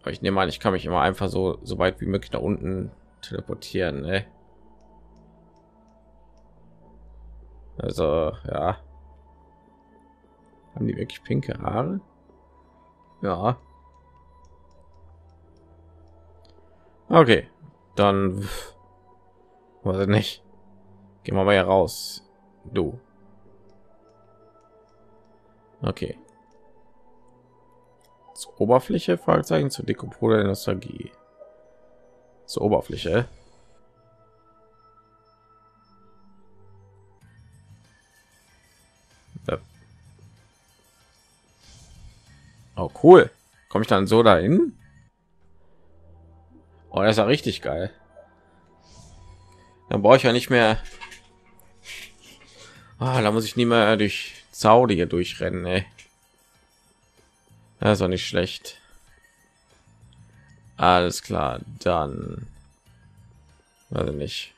Aber ich nehme an, ich kann mich immer einfach so so weit wie möglich nach unten teleportieren. Ne? Also ja. Haben die wirklich pinke Haare? Ja. Okay, dann weiß nicht. Gehen wir mal hier raus. Du. Okay. Zur Oberfläche Fragezeichen zur Dekopole der Nostalgie. Zur Oberfläche. Oh cool. Komme ich dann so dahin? Oh, das ist ja richtig geil. Dann brauche ich ja nicht mehr Ah, da muss ich nie mehr durch Zaude hier durchrennen. Ey. Das ist auch nicht schlecht. Alles klar, dann also nicht.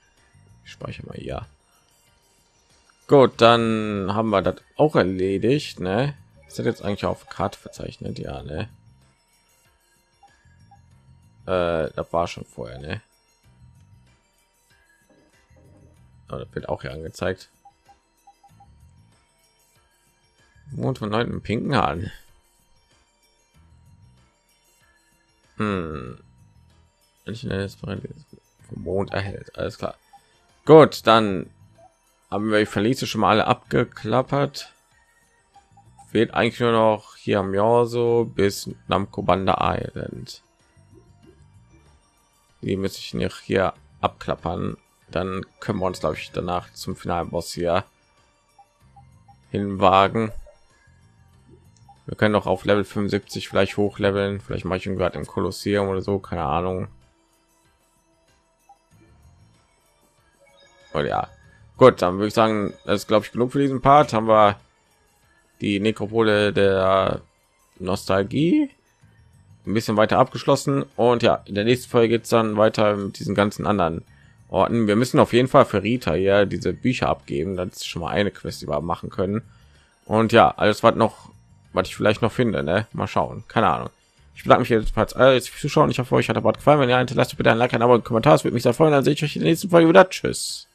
Ich speichere mal ja. Gut, dann haben wir das auch erledigt, ne? Ist das jetzt eigentlich auf Karte verzeichnet? Ja, ne? Äh, das war schon vorher, ne? Aber das wird auch hier angezeigt. Mond von neunten pinken an. Hm. vom Mond erhält. Alles klar. Gut, dann haben wir Verliese schon mal alle abgeklappert. Fehlt eigentlich nur noch hier am Jorso bis Namco Banda Island. Die müsste ich nicht hier abklappern. Dann können wir uns, glaube ich, danach zum finalen Boss hier hinwagen. Wir können doch auf Level 75 vielleicht hochleveln. Vielleicht mache ich gerade im Kolosseum oder so, keine Ahnung. Und ja, gut, dann würde ich sagen, das ist glaube ich genug für diesen Part. Haben wir die Nekropole der Nostalgie ein bisschen weiter abgeschlossen und ja, in der nächsten Folge geht es dann weiter mit diesen ganzen anderen Orten. Wir müssen auf jeden Fall für Rita ja diese Bücher abgeben. Das ist schon mal eine Quest, die wir machen können. Und ja, alles was noch was ich vielleicht noch finde. Ne? Mal schauen. Keine Ahnung. Ich bedanke mich jedenfalls alles fürs Zuschauen. Ich hoffe, euch hat der gefallen. Wenn ihr hinterlasst bitte ein Like, ein Abo, ein Kommentar. Es würde mich sehr freuen. Dann sehe ich euch in der nächsten Folge wieder. Tschüss.